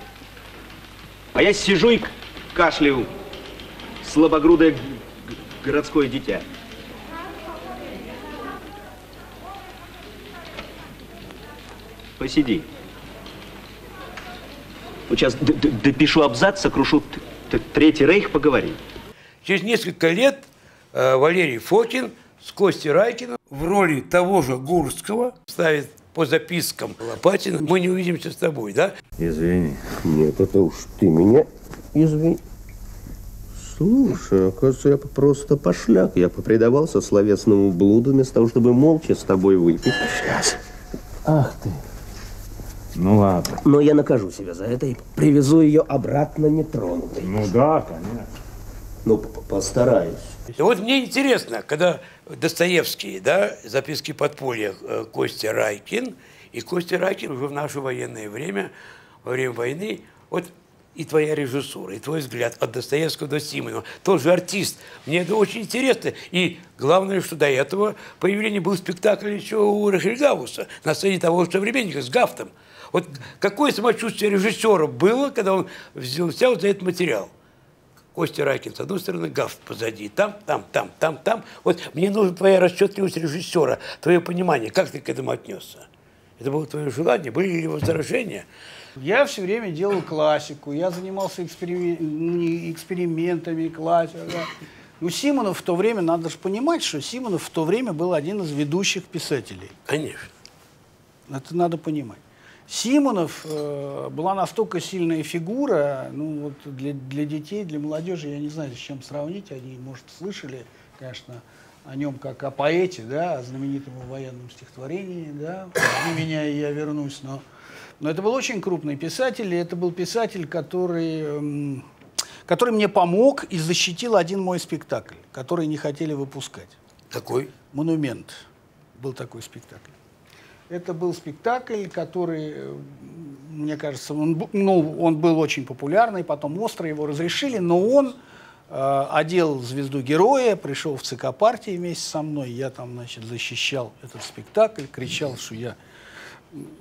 а я сижу и кашляю, слабогрудое городское дитя. Посиди. Вот сейчас допишу абзац, сокрушу Третий Рейх, поговорим. Через несколько лет э, Валерий Фокин с Костей Райкиным в роли того же Гурского ставит по запискам Лопатина «Мы не увидимся с тобой», да? Извини. Нет, это уж ты меня извини. Слушай, оказывается, я просто пошляк. Я попредавался словесному блуду вместо того, чтобы молча с тобой выпить. Сейчас. Ах ты. Ну ладно. Но я накажу себя за это и привезу ее обратно нетронутой. Ну да, конечно. Ну, постараюсь. И вот мне интересно, когда Достоевский, да, записки подполья э, Костя Райкин, и Костя Райкин уже в наше военное время, во время войны, вот и твоя режиссура, и твой взгляд от Достоевского до Симонова. Тоже артист. Мне это очень интересно. И главное, что до этого появления был спектакль еще у Рахельгауса на сцене того же современника с Гафтом. Вот какое самочувствие режиссера было, когда он взял, взял за этот материал? Костя Ракин, с одной стороны, Гафт позади, там, там, там, там, там. Вот мне нужна твоя расчетливость режиссера, твое понимание, как ты к этому отнесся? Это было твое желание, были ли возражения? Я все время делал классику, я занимался эксперимен... экспериментами, классикой. Да. Ну, Симонов в то время, надо же понимать, что Симонов в то время был один из ведущих писателей. Конечно. Это надо понимать. Симонов э, была настолько сильная фигура, ну вот для, для детей, для молодежи, я не знаю, с чем сравнить, они, может, слышали, конечно, о нем как о поэте, да, о знаменитом военном стихотворении, да, «Возьми меня, и я вернусь», но, но это был очень крупный писатель, и это был писатель, который, эм, который мне помог и защитил один мой спектакль, который не хотели выпускать. Какой? «Монумент» был такой спектакль. Это был спектакль, который, э, мне кажется, он, ну, он был очень популярный, потом остро его разрешили, но он э, одел звезду героя, пришел в ЦК партии вместе со мной, я там, значит, защищал этот спектакль, кричал, что я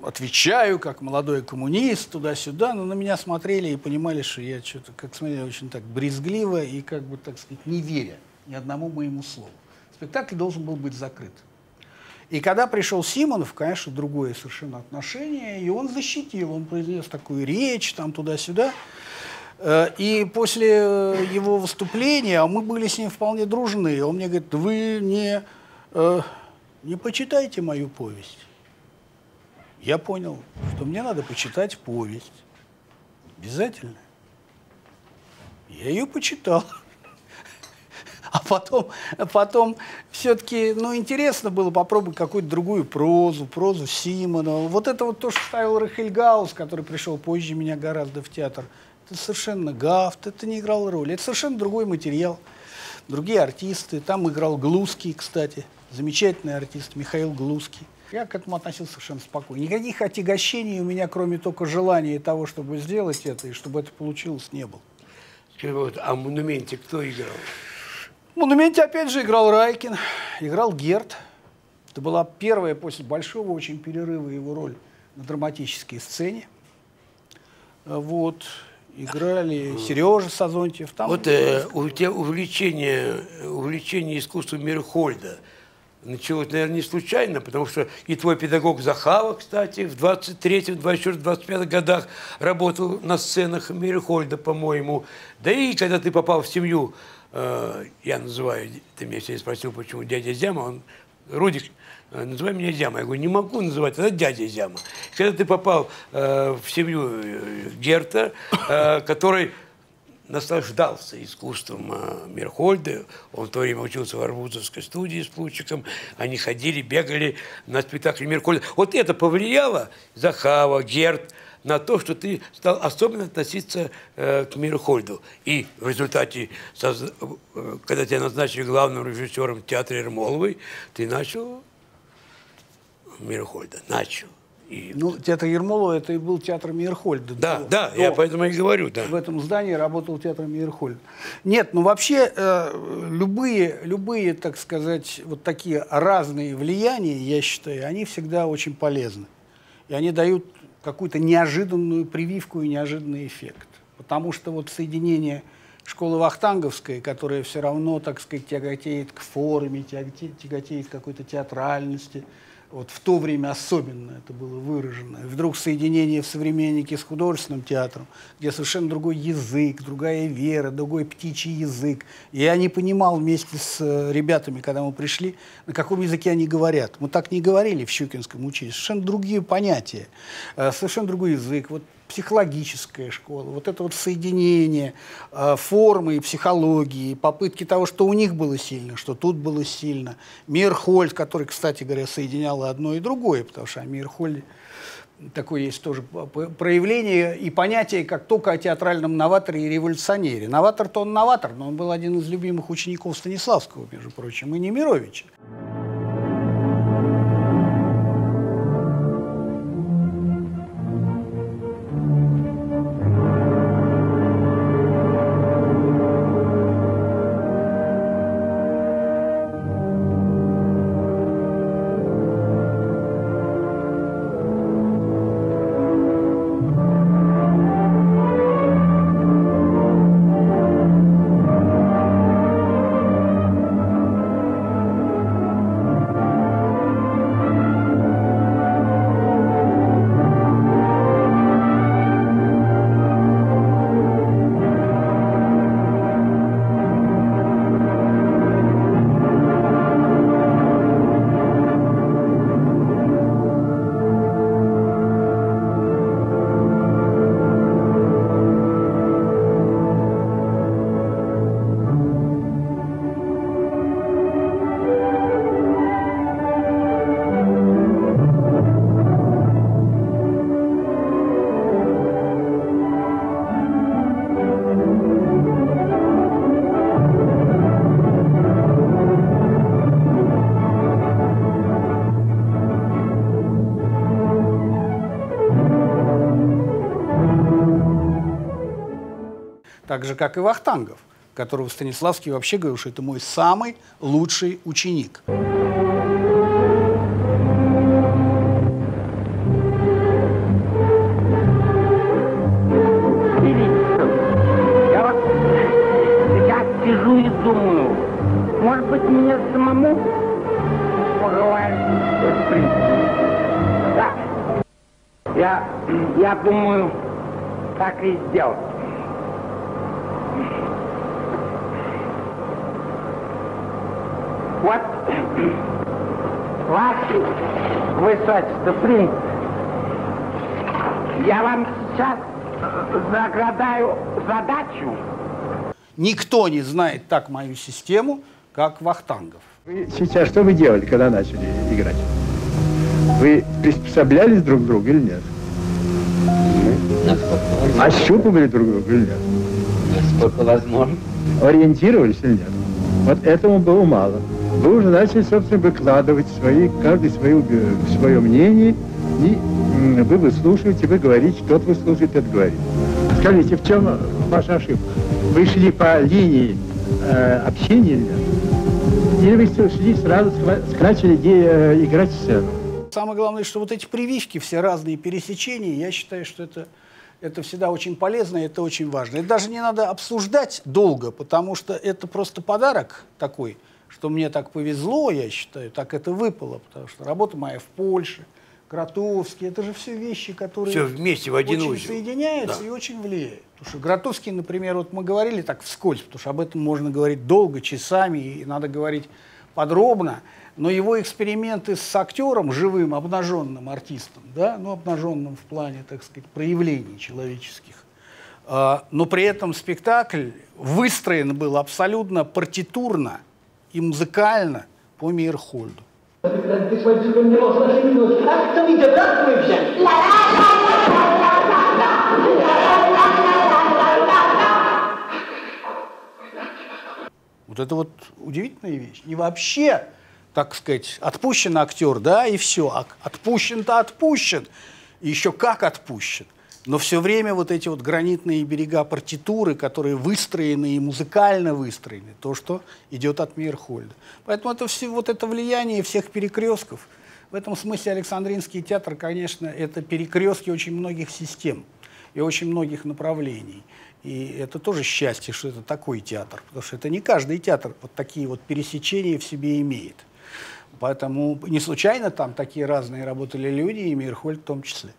отвечаю как молодой коммунист туда-сюда, но на меня смотрели и понимали, что я что-то, как смотрели, очень так брезгливо и, как бы, так сказать, не веря ни одному моему слову. Спектакль должен был быть закрыт. И когда пришел Симонов, конечно, другое совершенно отношение, и он защитил, он произнес такую речь там туда-сюда. Э, И после э, его выступления, а мы были с ним вполне дружны, он мне говорит, вы не, э, не почитайте мою повесть. Я понял, что мне надо почитать повесть. Обязательно. Я ее почитал. А потом, потом все-таки, ну, интересно было попробовать какую-то другую прозу, прозу Симонова. Вот это вот то, что ставил Рахельгаус, который пришел позже меня гораздо в театр. Это совершенно гафт, это не играл роли. Это совершенно другой материал, другие артисты. Там играл Глузский, кстати, замечательный артист Михаил Глузский. Я к этому относился совершенно спокойно. Никаких отягощений у меня, кроме только желания того, чтобы сделать это, и чтобы это получилось, не было. Скажи, вот, а в «Монументе» кто играл? «Монументе» опять же играл Райкин, играл Герт. Это была первая после большого очень перерыва его роль на драматической сцене. А Вот. Играли Сережа Сазонтьев. Там Вот э, у тебя увлечение, увлечение искусством Мирхольда началось, наверное, не случайно, потому что и твой педагог Захава, кстати, в 23-м, 24 25 годах работал на сценах Мирхольда, по-моему. Да и когда ты попал в семью, э, я называю, ты меня сегодня спросил, почему дядя Зяма, он, Рудик, э, называй меня Зяма. Я говорю, не могу называть, это дядя Зяма. Когда ты попал э, в семью э, Герта, э, который наслаждался искусством э, Мирхольда. Он в то время учился в Арбузовской студии с Плучиком. Они ходили, бегали на спектакль Мирхольда. Вот это повлияло, Захава, Герт, на то, что ты стал особенно относиться э, к Мирхольду. И в результате, соз- э, когда тебя назначили главным режиссером театра Ермоловой, ты начал Мирхольда. Начал. И Ну, театр Ермолова это и был театр Мейерхольда. Да, До- да, до- я поэтому и говорю, да. В этом здании работал театр Мейерхольда. Нет, ну вообще э, любые, любые, так сказать, вот такие разные влияния, я считаю, они всегда очень полезны. И они дают какую-то неожиданную прививку и неожиданный эффект. Потому что вот соединение школы Вахтанговской, которая все равно, так сказать, тяготеет к форме, тяготе- тяготеет к какой-то театральности, вот в то время особенно это было выражено. Вдруг соединение в «Современнике» с художественным театром, где совершенно другой язык, другая вера, другой птичий язык. И я не понимал вместе с э, ребятами, когда мы пришли, на каком языке они говорят. Мы так не говорили в Щукинском училище. Совершенно другие понятия, э, совершенно другой язык. Вот психологическая школа, вот это вот соединение э, формы и психологии, попытки того, что у них было сильно, что тут было сильно. Мирхольд, который, кстати говоря, соединял одно и другое, потому что о Мирхольде такое есть тоже проявление и понятие, как только о театральном новаторе и революционере. Новатор-то он новатор, но он был один из любимых учеников Станиславского, между прочим, и Немировича. Так же, как и Вахтангов, которого Станиславский вообще говорил, что это мой самый лучший ученик. Я думаю, так и сделать. Вот, ваше высочество, принц, я вам сейчас заградаю задачу. Никто не знает так мою систему, как Вахтангов. Вы сейчас что вы делали, когда начали играть? Вы приспособлялись друг к другу или нет? Ощупывали друг друга или нет? Насколько возможно. Ориентировались или нет? Вот этому было мало. Вы уже начали, собственно, выкладывать свои, каждый свое, свое мнение, и вы выслушиваете, вы говорите, тот выслушивает, тот говорит. Скажите, в чем ваша ошибка? Вы шли по линии э, общения или вы шли сразу, схва- начали э, играть сцену? Самое главное, что вот эти прививки, все разные пересечения, я считаю, что это, это всегда очень полезно, это очень важно. Это даже не надо обсуждать долго, потому что это просто подарок такой, что мне так повезло, я считаю, так это выпало, потому что работа моя в Польше, Гротовский, это же все вещи, которые Всё вместе в один очень узел. соединяются Да. и очень влияют. Потому что Гротовский, например, вот мы говорили так вскользь, потому что об этом можно говорить долго, часами, и надо говорить подробно, но его эксперименты с актером, живым, обнаженным артистом, да, ну, обнаженным в плане, так сказать, проявлений человеческих, а, но при этом спектакль выстроен был абсолютно партитурно и музыкально по Мейерхольду. Вот это вот удивительная вещь. Не вообще, так сказать, отпущен актер, да, и все. А отпущен-то отпущен. И еще как отпущен. Но все время вот эти вот гранитные берега партитуры, которые выстроены и музыкально выстроены, то, что идет от Мейерхольда. Поэтому это все, вот это влияние всех перекрестков. В этом смысле Александринский театр, конечно, это перекрестки очень многих систем и очень многих направлений. И это тоже счастье, что это такой театр, потому что это не каждый театр вот такие вот пересечения в себе имеет. Поэтому не случайно там такие разные работали люди, и Мейерхольд в том числе.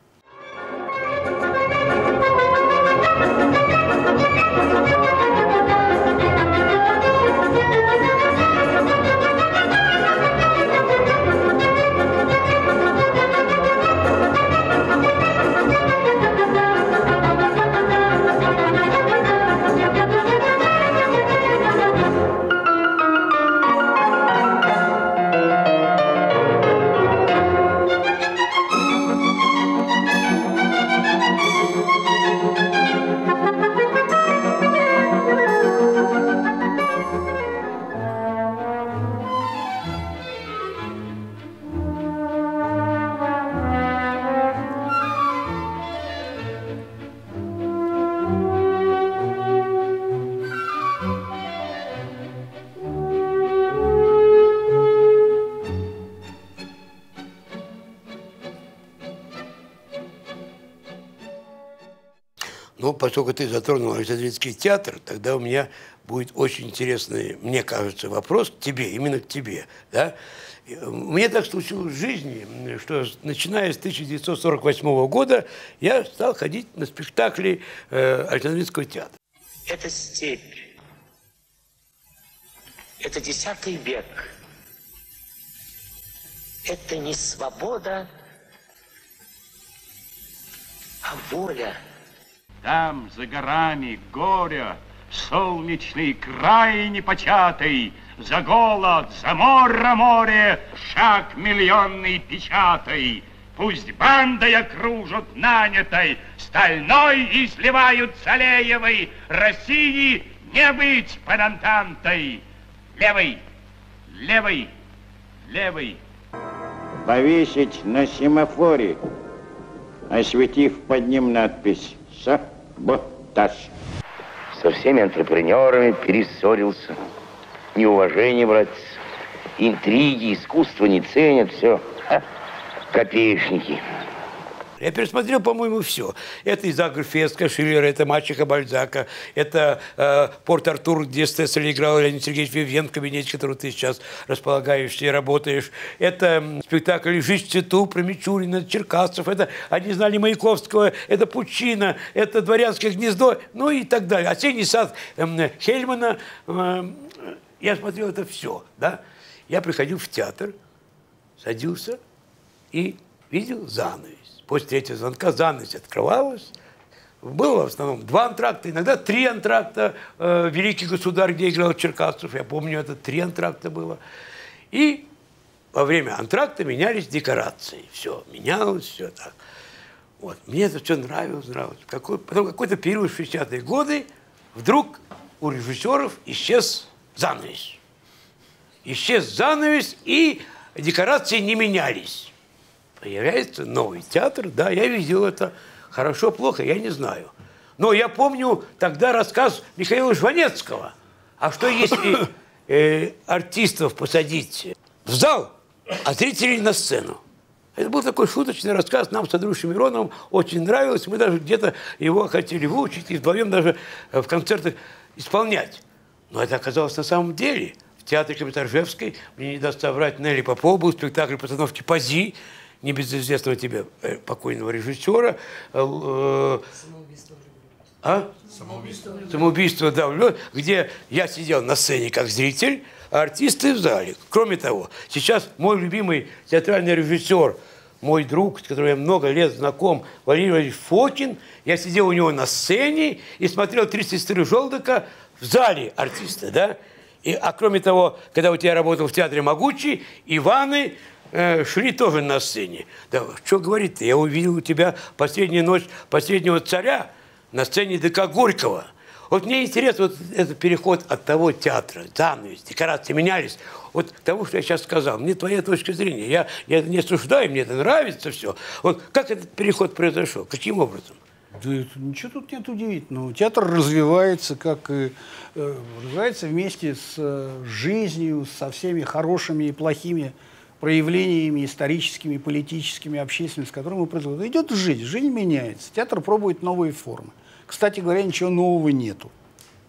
Поскольку ты затронул Александринский театр, тогда у меня будет очень интересный, мне кажется, вопрос к тебе, именно к тебе. Да? Мне так случилось в жизни, что начиная с 1948 года я стал ходить на спектакли э, Александринского театра. Это степь. Это десятый век. Это не свобода, а воля. Там, за горами, горя, солнечный край непочатый, За голод, за море море, шаг миллионный печатай. Пусть бандой окружат нанятой, Стальной и сливают Салеевой, России не быть панантантой. Левый, левый, левый. Повесить на семафоре, осветив под ним надпись «Саботаж». со всеми антрепренерами перессорился. Неуважение, братец, интриги, искусство не ценят, все. Ха, копеечники. Я пересмотрел, по-моему, все. Это Изагр Феска, Шиллера, это Мачеха Бальзака, это э, Порт-Артур, где Стессель играл Леонид Сергеевич Вивен в кабинете, в котором ты сейчас располагаешься и работаешь. Это спектакль «Жизнь в цвету» про Мичурина, Черкасов. Это «Они знали Маяковского», это Пучина, это «Дворянское гнездо», ну и так далее. «Осенний сад» эм, Хельмана. Э, я смотрел это все, да. Я приходил в театр, садился и видел занавес. После третьего звонка занавес открывалась. Было в основном два антракта, иногда три антракта. Э, «Великий государь», где играл Черкасов, я помню, это три антракта было. И во время антракта менялись декорации. Все, менялось, все так. Вот. Мне это все нравилось, нравилось. Какой, потом какой-то период в 60-е годы вдруг у режиссеров исчез занавес. Исчез занавес, и декорации не менялись. Появляется новый театр, да, я видел это. Хорошо, плохо, я не знаю. Но я помню тогда рассказ Михаила Жванецкого. А что если э, артистов посадить в зал, а зрителей на сцену? Это был такой шуточный рассказ, нам с Андрюшей Мироновым очень нравилось. Мы даже где-то его хотели выучить и вдвоем даже э, в концертах исполнять. Но это оказалось на самом деле. В театре Капитаржевской, мне не даст соврать, Нелли Попов был спектакль постановки «Пази», небезызвестного тебе э, покойного режиссера. Э, а? Самоубийство. Самоубийство, да, где я сидел на сцене как зритель, а артисты в зале. Кроме того, сейчас мой любимый театральный режиссер, мой друг, с которым я много лет знаком, Валерий Валерьевич Фокин, я сидел у него на сцене и смотрел «Три сестры желтока» в зале артиста, да? И, а кроме того, когда у тебя работал в театре «Могучий», Иваны э, шли тоже на сцене. Да, что говорить-то? Я увидел у тебя «Последняя ночь последнего царя» на сцене ДК Горького. Вот мне интересно вот этот переход от того театра, занавес, декорации менялись, вот к тому, что я сейчас сказал. Мне твоя точка зрения. Я, я не осуждаю, мне это нравится все. Вот как этот переход произошел? Каким образом? Да это, ничего тут нет удивительного. Театр развивается, как и, э, развивается вместе с э, жизнью, со всеми хорошими и плохими проявлениями историческими, политическими, общественными, с которыми мы производим. Идет жизнь, жизнь меняется. Театр пробует новые формы. Кстати говоря, ничего нового нету.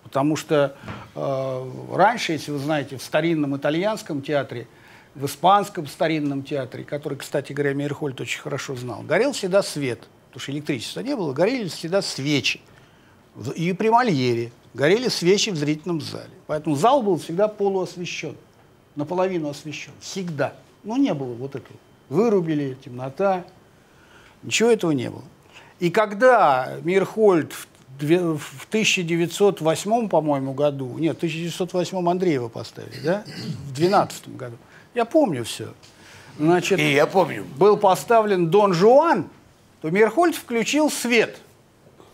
Потому что э, раньше, если вы знаете, в старинном итальянском театре, в испанском старинном театре, который, кстати говоря, Мейерхольд очень хорошо знал, горел всегда свет, потому что электричества не было, горели всегда свечи. И при Мольере горели свечи в зрительном зале. Поэтому зал был всегда полуосвещен, наполовину освещен, всегда. Ну, не было вот этого. Вырубили, темнота, ничего этого не было. И когда Мирхольд в две- в 1908, по-моему, году, нет, в 1908 Андреева поставили, да? В 12 году. Я помню все. Значит, И я помню. был поставлен Дон Жуан, то Мирхольд включил свет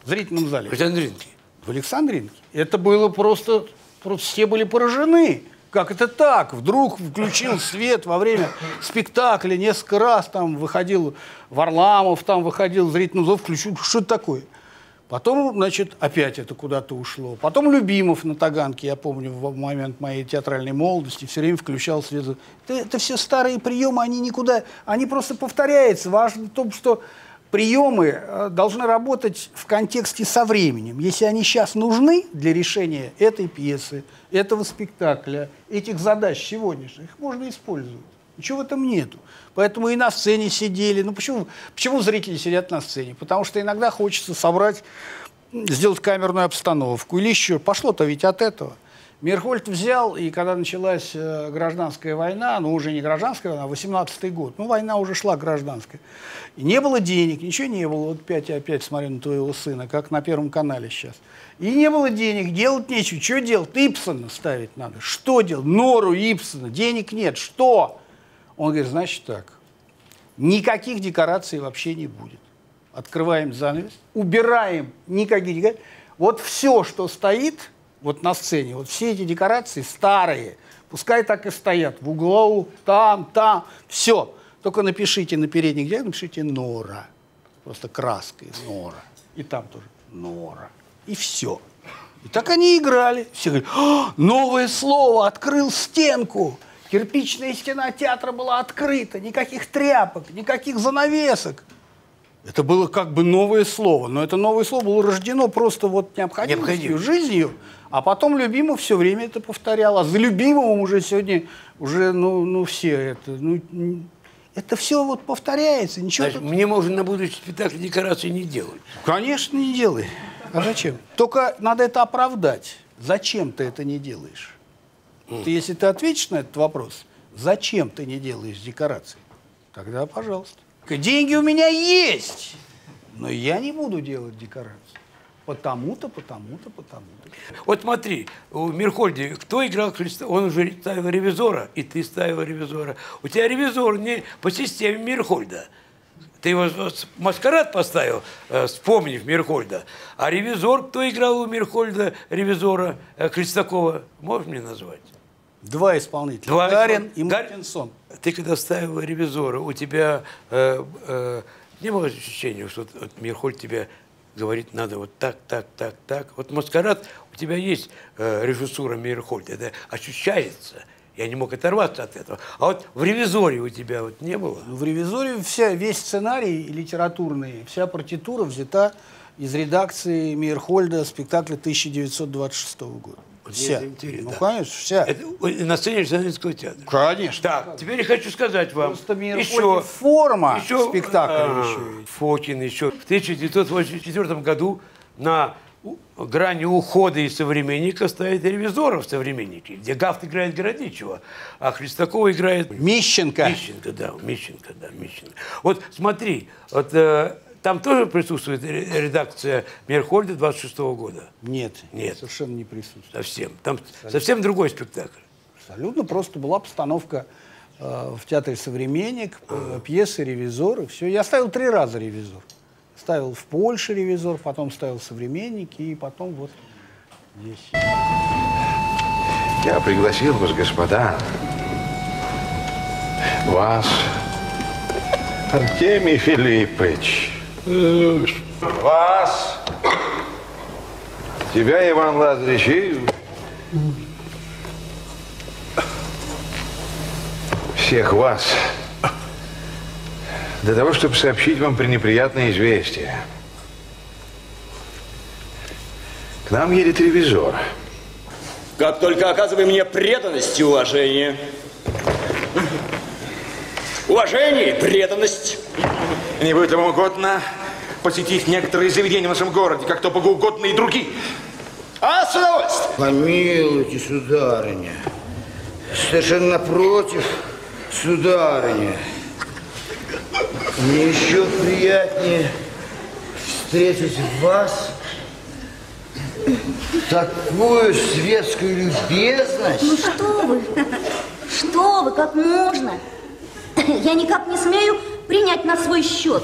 в зрительном зале. В Александринке. В Александринке. Это было просто, просто все были поражены. Как это так? Вдруг включил свет во время спектакля, несколько раз там выходил Варламов, там выходил зрительный зал, включил. Что это такое? Потом, значит, опять это куда-то ушло. Потом Любимов на Таганке, я помню, в момент моей театральной молодости, все время включал свет. Это, это все старые приемы, они никуда, они просто повторяются. Важно в том, что приемы э, должны работать в контексте со временем. Если они сейчас нужны для решения этой пьесы, этого спектакля, этих задач сегодняшних, их можно использовать. Ничего в этом нету. Поэтому и на сцене сидели. Ну почему, почему зрители сидят на сцене? Потому что иногда хочется собрать, сделать камерную обстановку. Или еще. Пошло-то ведь от этого. Мирхольд взял, и когда началась э, гражданская война, ну уже не гражданская война, а 18-й год, ну война уже шла гражданская, и не было денег, ничего не было, вот опять я опять смотрю на твоего сына, как на Первом канале сейчас. И не было денег, делать нечего, что делать? Ипсона ставить надо, что делать? Нору Ипсона, денег нет, что? Он говорит, значит так, никаких декораций вообще не будет. Открываем занавес, убираем никаких декораций. Вот все, что стоит вот на сцене, вот все эти декорации старые, пускай так и стоят в углу, там, там, все. Только напишите на передних дверях, напишите Нора. Просто краской Нора. И там тоже Нора. И все. И так они играли. Все говорят, «А, новое слово, открыл стенку. Кирпичная стена театра была открыта, никаких тряпок, никаких занавесок. Это было как бы новое слово, но это новое слово было рождено просто вот необходимостью, Необходимость. жизнью. А потом Любимов все время это повторял. А за Любимовым уже сегодня, уже, ну, ну все это, ну, это все вот повторяется. Ничего Значит, тут- мне можно на будущий спектакль декорации не делать. Конечно, не делай. А зачем? Только надо это оправдать. Зачем ты это не делаешь? Ты, если ты ответишь на этот вопрос, зачем ты не делаешь декорации, тогда пожалуйста. Деньги у меня есть, но я не буду делать декорации. Потому-то, потому-то, потому-то. Вот смотри, у Мирхольде кто играл Христа? Он уже ставил ревизора, и ты ставил ревизора. У тебя ревизор не по системе Мирхольда. Ты его маскарад поставил, э, вспомнив Мирхольда. А ревизор, кто играл у Мирхольда ревизора э, Христакова? Можешь мне назвать? Два исполнителя. Два Гарин испол- и Гар- Мартинсон. Ты когда ставил ревизора, у тебя э, э, не было ощущения, что вот Мирхольд тебе говорит, надо вот так, так, так, так. Вот маскарад, у тебя есть э, режиссура Мирхольда, это ощущается. Я не мог оторваться от этого. А вот в ревизоре у тебя вот не было? Ну, В ревизоре вся, весь сценарий литературный, вся партитура взята из редакции Мейерхольда спектакля 1926 года. Интересно, Ну, да. конечно, вся. Это на сцене Александринского театра. Конечно. Так, теперь я хочу сказать вам. Просто Мейерхольд еще, форма спектакля а, еще. Фокин еще в 1984 году на грани ухода из современника ставит ревизора в современнике, где Гафт играет Городичева, а Христакова играет... Мищенко. Мищенко, да, Мищенко, да, Мищенко. Вот смотри, вот э, там тоже присутствует ре- редакция Мерхольда 26 года? Нет, Нет. совершенно не присутствует. Совсем. Там совсем другой спектакль. Абсолютно просто была постановка э, в театре «Современник», э, пьесы «Ревизор», и все. Я ставил три раза «Ревизор». Ставил в Польше «Ревизор», потом ставил «Современники», и потом вот здесь. Я пригласил вас, господа, вас, Артемий Филиппович, вас, тебя, Иван Лазаревич, и всех вас для того, чтобы сообщить вам пренеприятное известие. К нам едет ревизор. Как только оказывай мне преданность и уважение. Уважение и преданность. Не будет вам угодно посетить некоторые заведения в нашем городе, как то богоугодно и другие. А с удовольствием. Помилуйте, сударыня. Совершенно напротив, сударыня. Мне еще приятнее встретить вас такую светскую любезность. Ну что вы? Что вы, как можно? Я никак не смею принять на свой счет.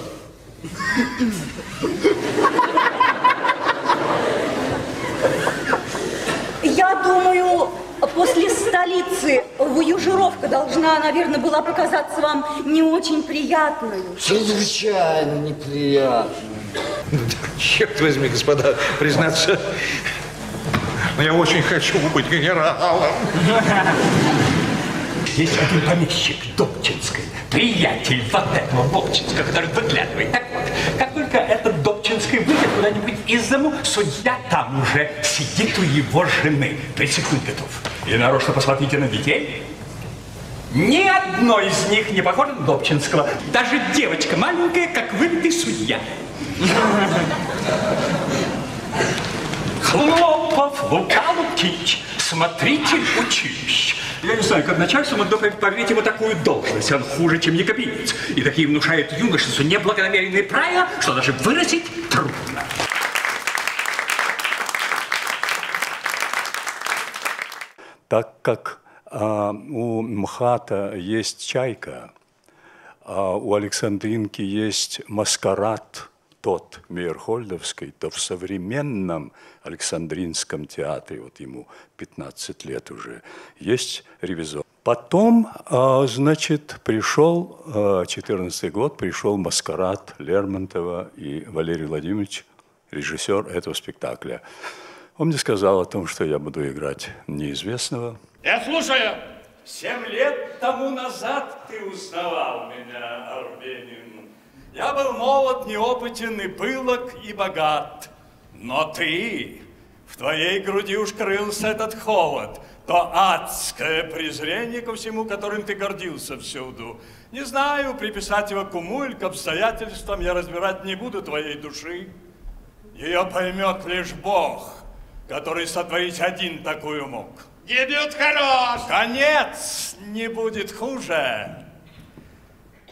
Я думаю, после столицы воюжировка должна, наверное, была показаться вам не очень приятной. Чрезвычайно неприятно. Черт возьми, господа, признаться, но я очень хочу быть генералом. Есть один помещик Добчинской, приятель вот этого Добчинского, который выглядывает. Так вот, как только этот Добчинский выйдет куда-нибудь из дому, судья там уже сидит у его жены. Присягнуть готов. И нарочно посмотрите на детей. Ни одно из них не похоже на Добчинского. Даже девочка маленькая, как вылитый судья. Хлопов, Лукич, смотритель училищ. Я не знаю, как начальство могло поверить ему такую должность. Он хуже, чем якобинец. И такие внушают юношеству неблагонамеренные правила, что даже выразить трудно. Так как а, у МХАТа есть «Чайка», а у Александринки есть «Маскарад», тот Мейерхольдовский, то в современном Александринском театре, вот ему 15 лет уже, есть ревизор. Потом, а, значит, пришел, а, 14 год, пришел «Маскарад» Лермонтова и Валерий Владимирович, режиссер этого спектакля. Он мне сказал о том, что я буду играть неизвестного. Я слушаю. Семь лет тому назад ты узнавал меня, Арбенин. Я был молод, неопытен и пылок, и богат. Но ты, в твоей груди уж крылся этот холод, то адское презрение ко всему, которым ты гордился всюду. Не знаю, приписать его к уму или к обстоятельствам я разбирать не буду твоей души. Ее поймет лишь Бог, который сотворить один такую мог. Дебют хорош. Конец не будет хуже.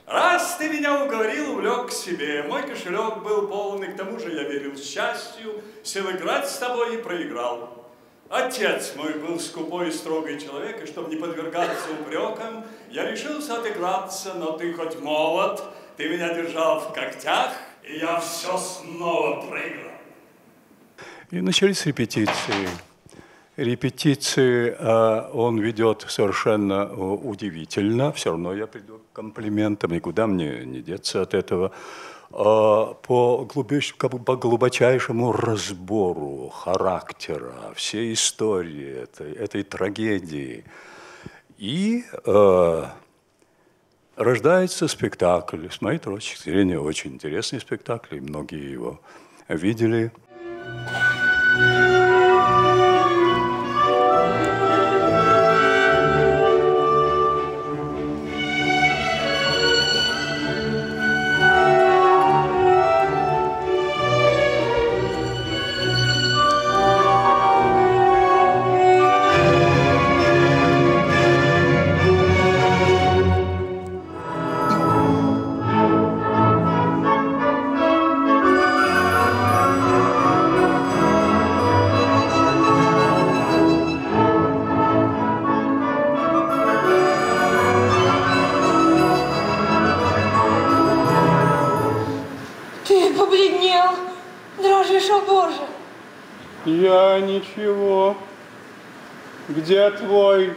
Раз ты меня уговорил, увлек к себе. Мой кошелек был полон, и к тому же я верил счастью, сел играть с тобой и проиграл. Отец мой был скупой и строгий человек, и чтобы не подвергаться упрекам, я решился отыграться, но ты хоть молод, ты меня держал в когтях, и я все снова проиграл. И начались репетиции. Репетиции э, он ведет совершенно э, удивительно. Все равно я приду к комплиментам, никуда мне не деться от этого. Э, по, глубоч, как бы по глубочайшему разбору характера, всей истории этой, этой трагедии. И э, рождается спектакль. С моей точки зрения, очень интересный спектакль, и многие его видели. Ты Где твой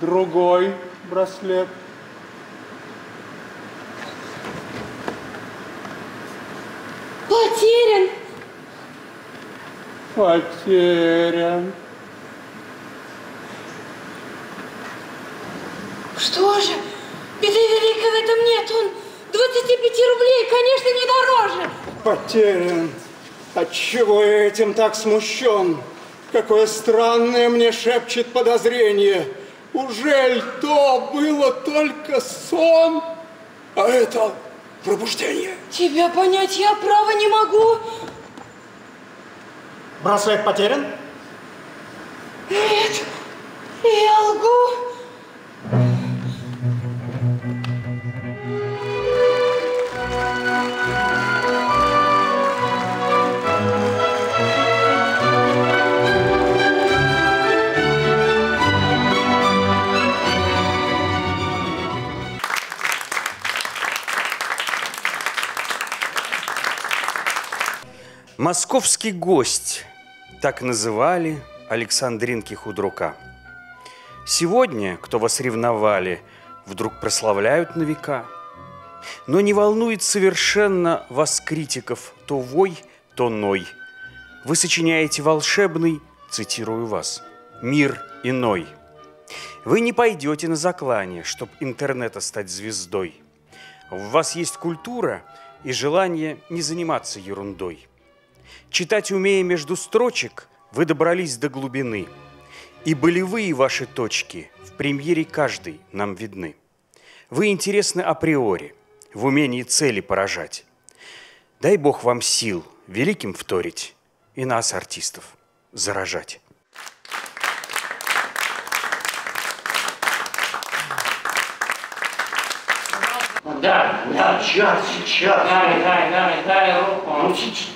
другой браслет? Потерян. Потерян. Что же? Беды великой в этом нет. Он 25 рублей, конечно, не дороже. Потерян. Отчего я этим так смущен? Какое странное мне шепчет подозрение. Ужель то было только сон, а это пробуждение? Тебя понять я право не могу. Браслет потерян? Нет, я лгу. Московский гость. Так называли Александринки худрука. Сегодня, кто вас ревновали, вдруг прославляют на века. Но не волнует совершенно вас критиков то вой, то ной. Вы сочиняете волшебный, цитирую вас, мир иной. Вы не пойдете на заклание, чтоб интернета стать звездой. В вас есть культура и желание не заниматься ерундой. Читать умея между строчек, вы добрались до глубины. И болевые ваши точки в премьере каждой нам видны. Вы интересны априори, в умении цели поражать. Дай Бог вам сил великим вторить и нас, артистов, заражать. Да, да, сейчас, сейчас. Дай, дай, дай, дай руку. Ну, сейчас.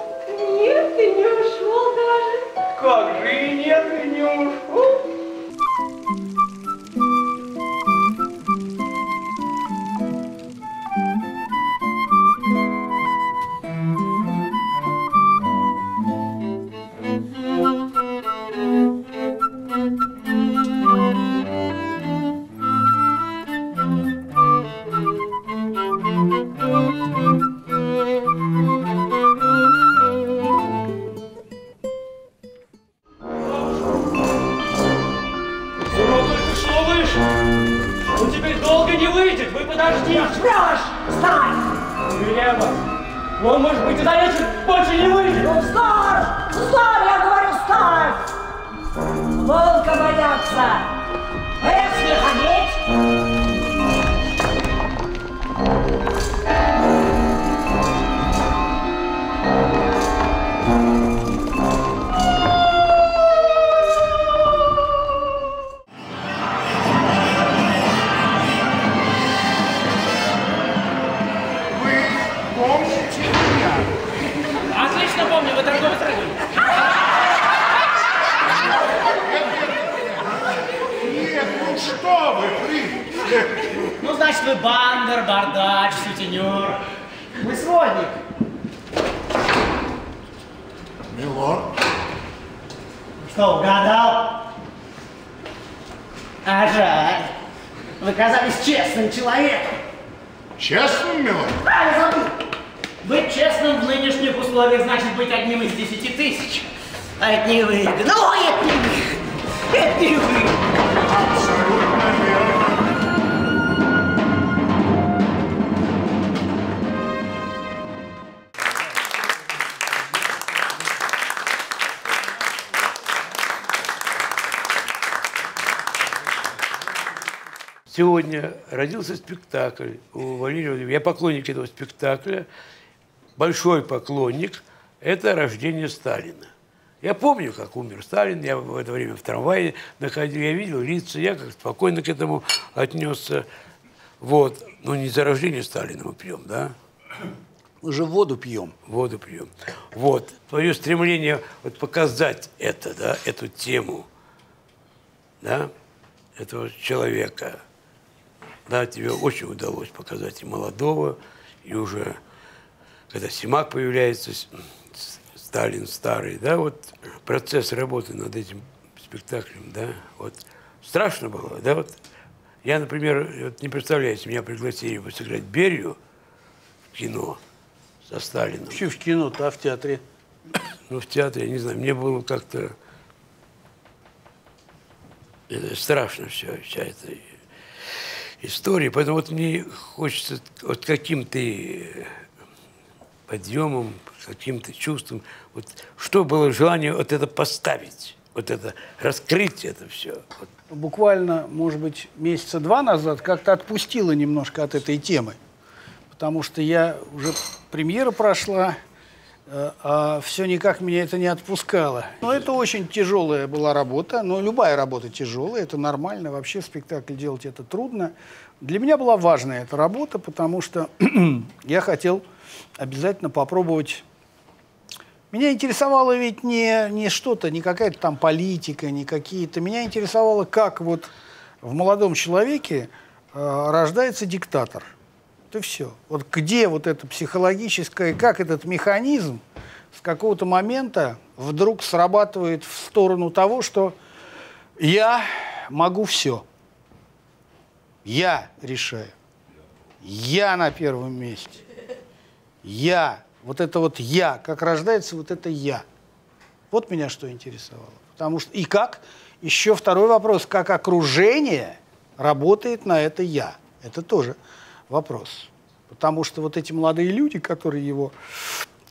Нет, ты не ушел даже. Как же и нет, и не ушел. Родился спектакль у Валерия. Я поклонник этого спектакля, большой поклонник. Это «Рождение Сталина». Я помню, как умер Сталин, я в это время в трамвае находил, я видел лица, я как спокойно к этому отнесся. Вот. Но не за рождение Сталина мы пьем, да? Мы же воду пьем. Воду пьем. Вот. Твое стремление вот показать это, да, эту тему, да, этого человека, да, тебе очень удалось показать и молодого, и уже, когда Симак появляется, Сталин старый, да, вот процесс работы над этим спектаклем, да, вот страшно было, да, вот я, например, вот не представляете, меня пригласили бы сыграть Берию в кино со Сталином. Вообще в кино-то, а в театре? Ну, в театре, я не знаю, мне было как-то это страшно все, вся эта история. Поэтому вот мне хочется вот каким-то э, подъемом, каким-то чувством, вот что было желание вот это поставить, вот это раскрыть это все. Вот. Буквально, может быть, месяца два назад как-то отпустила немножко от этой темы. Потому что я уже премьера прошла, а все никак меня это не отпускало. Но это очень тяжелая была работа, но любая работа тяжелая, это нормально. Вообще спектакль делать это трудно. Для меня была важная эта работа, потому что я хотел обязательно попробовать меня интересовало ведь не, не что-то, не какая-то там политика, не какие-то. Меня интересовало, как вот в молодом человеке э, рождается диктатор. Это все. Вот где вот это психологическое, как этот механизм с какого-то момента вдруг срабатывает в сторону того, что я могу все. Я решаю. Я на первом месте. Я. Вот это вот я. Как рождается вот это я. Вот меня что интересовало. Потому что и как? Еще второй вопрос. Как окружение работает на это я? Это тоже вопрос. Потому что вот эти молодые люди, которые его,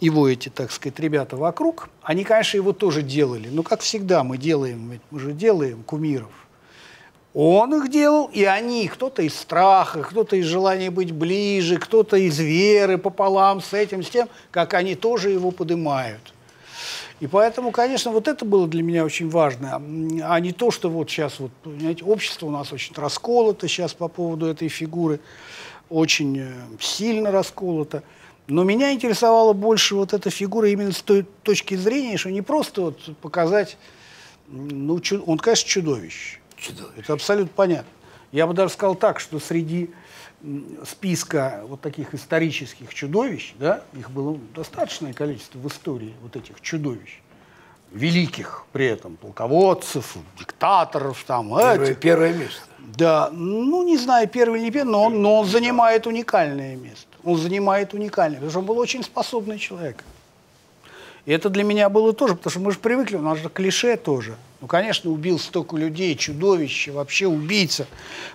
его эти, так сказать, ребята вокруг, они, конечно, его тоже делали. Но, как всегда, мы делаем, ведь мы же делаем кумиров. Он их делал, и они, кто-то из страха, кто-то из желания быть ближе, кто-то из веры пополам с этим, с тем, как они тоже его поднимают. И поэтому, конечно, вот это было для меня очень важно, а не то, что вот сейчас, вот, понимаете, общество у нас очень расколото сейчас по поводу этой фигуры, очень э, сильно расколото. Но меня интересовала больше вот эта фигура именно с той точки зрения, что не просто вот показать, ну, чу- он, конечно, чудовище. Это абсолютно понятно. Я бы даже сказал так, что среди списка вот таких исторических чудовищ, да, их было достаточное количество в истории вот этих чудовищ, великих при этом, полководцев, диктаторов, там, Первое, этих. первое место. Да, ну не знаю, первый или не первый, но он, но он занимает уникальное место. Он занимает уникальное, потому что он был очень способный человек. И это для меня было тоже, потому что мы же привыкли, у нас же клише тоже. Ну, конечно, убил столько людей, чудовище, вообще убийца.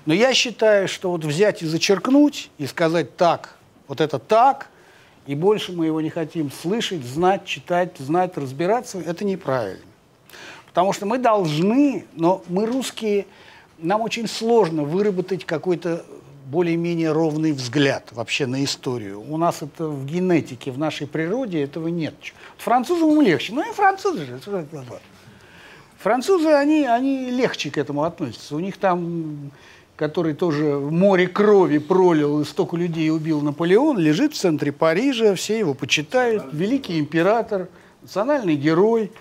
Но я считаю, что вот взять и зачеркнуть, и сказать так, вот это так, и больше мы его не хотим слышать, знать, читать, знать, разбираться, это неправильно. Потому что мы должны, но мы русские, нам очень сложно выработать какой-то более-менее ровный взгляд вообще на историю. У нас это в генетике, в нашей природе этого нет. Французам легче. Ну и французы же. Французы, они, они легче к этому относятся. У них там, который тоже море крови пролил и столько людей убил Наполеон, лежит в центре Парижа, все его почитают. Великий император, национальный герой.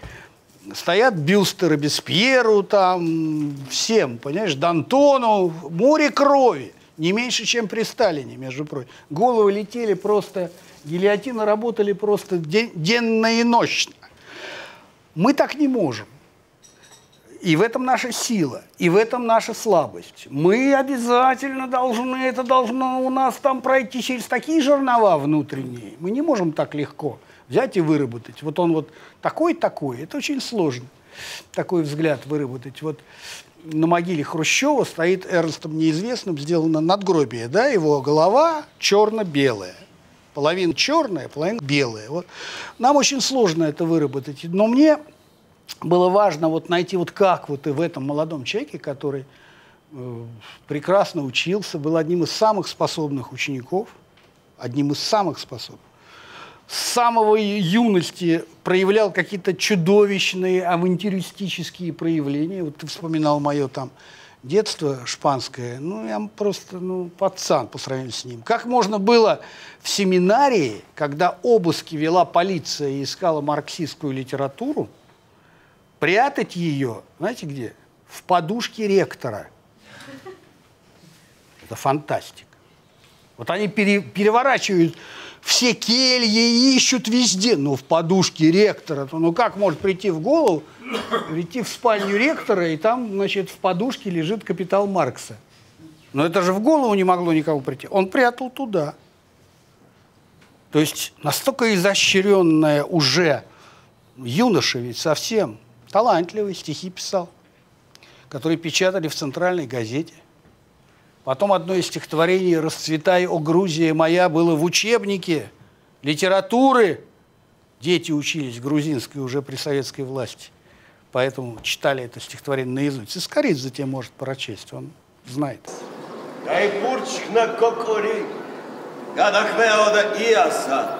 Стоят бюсты Робеспьеру там, всем, понимаешь, Д'Антону. Море крови. Не меньше, чем при Сталине, между прочим. Головы летели просто, гильотины работали просто день, денно и ночно. Мы так не можем. И в этом наша сила, и в этом наша слабость. Мы обязательно должны, это должно у нас там пройти через такие жернова внутренние. Мы не можем так легко взять и выработать. Вот он вот такой-такой, это очень сложно, такой взгляд выработать. Вот на могиле Хрущева стоит Эрнстом неизвестным сделано надгробие, да, его голова черно-белая. Половина черная, половина белая. Вот. Нам очень сложно это выработать. Но мне было важно вот найти вот как вот и в этом молодом человеке, который э, прекрасно учился, был одним из самых способных учеников, одним из самых способных, с самого юности проявлял какие-то чудовищные авантюристические проявления. Вот ты вспоминал мое там детство шпанское. Ну, я просто, ну, пацан по сравнению с ним. Как можно было в семинарии, когда обыски вела полиция и искала марксистскую литературу, прятать ее, знаете где? В подушке ректора. Это фантастика. Вот они пере, переворачивают все кельи, ищут везде. Ну, в подушке ректора. Ну, как может прийти в голову, прийти в спальню ректора, и там, значит, в подушке лежит капитал Маркса. Но это же в голову не могло никого прийти. Он прятал туда. То есть настолько изощренная уже юноша ведь совсем талантливый, стихи писал, которые печатали в центральной газете. Потом одно из стихотворений «Расцветай, о Грузия моя» было в учебнике литературы. Дети учились грузинской уже при советской власти. Поэтому читали это стихотворение наизусть. Искоридзе затем может прочесть, он знает. Дай бурчик на кокори, гадахмеода иаса,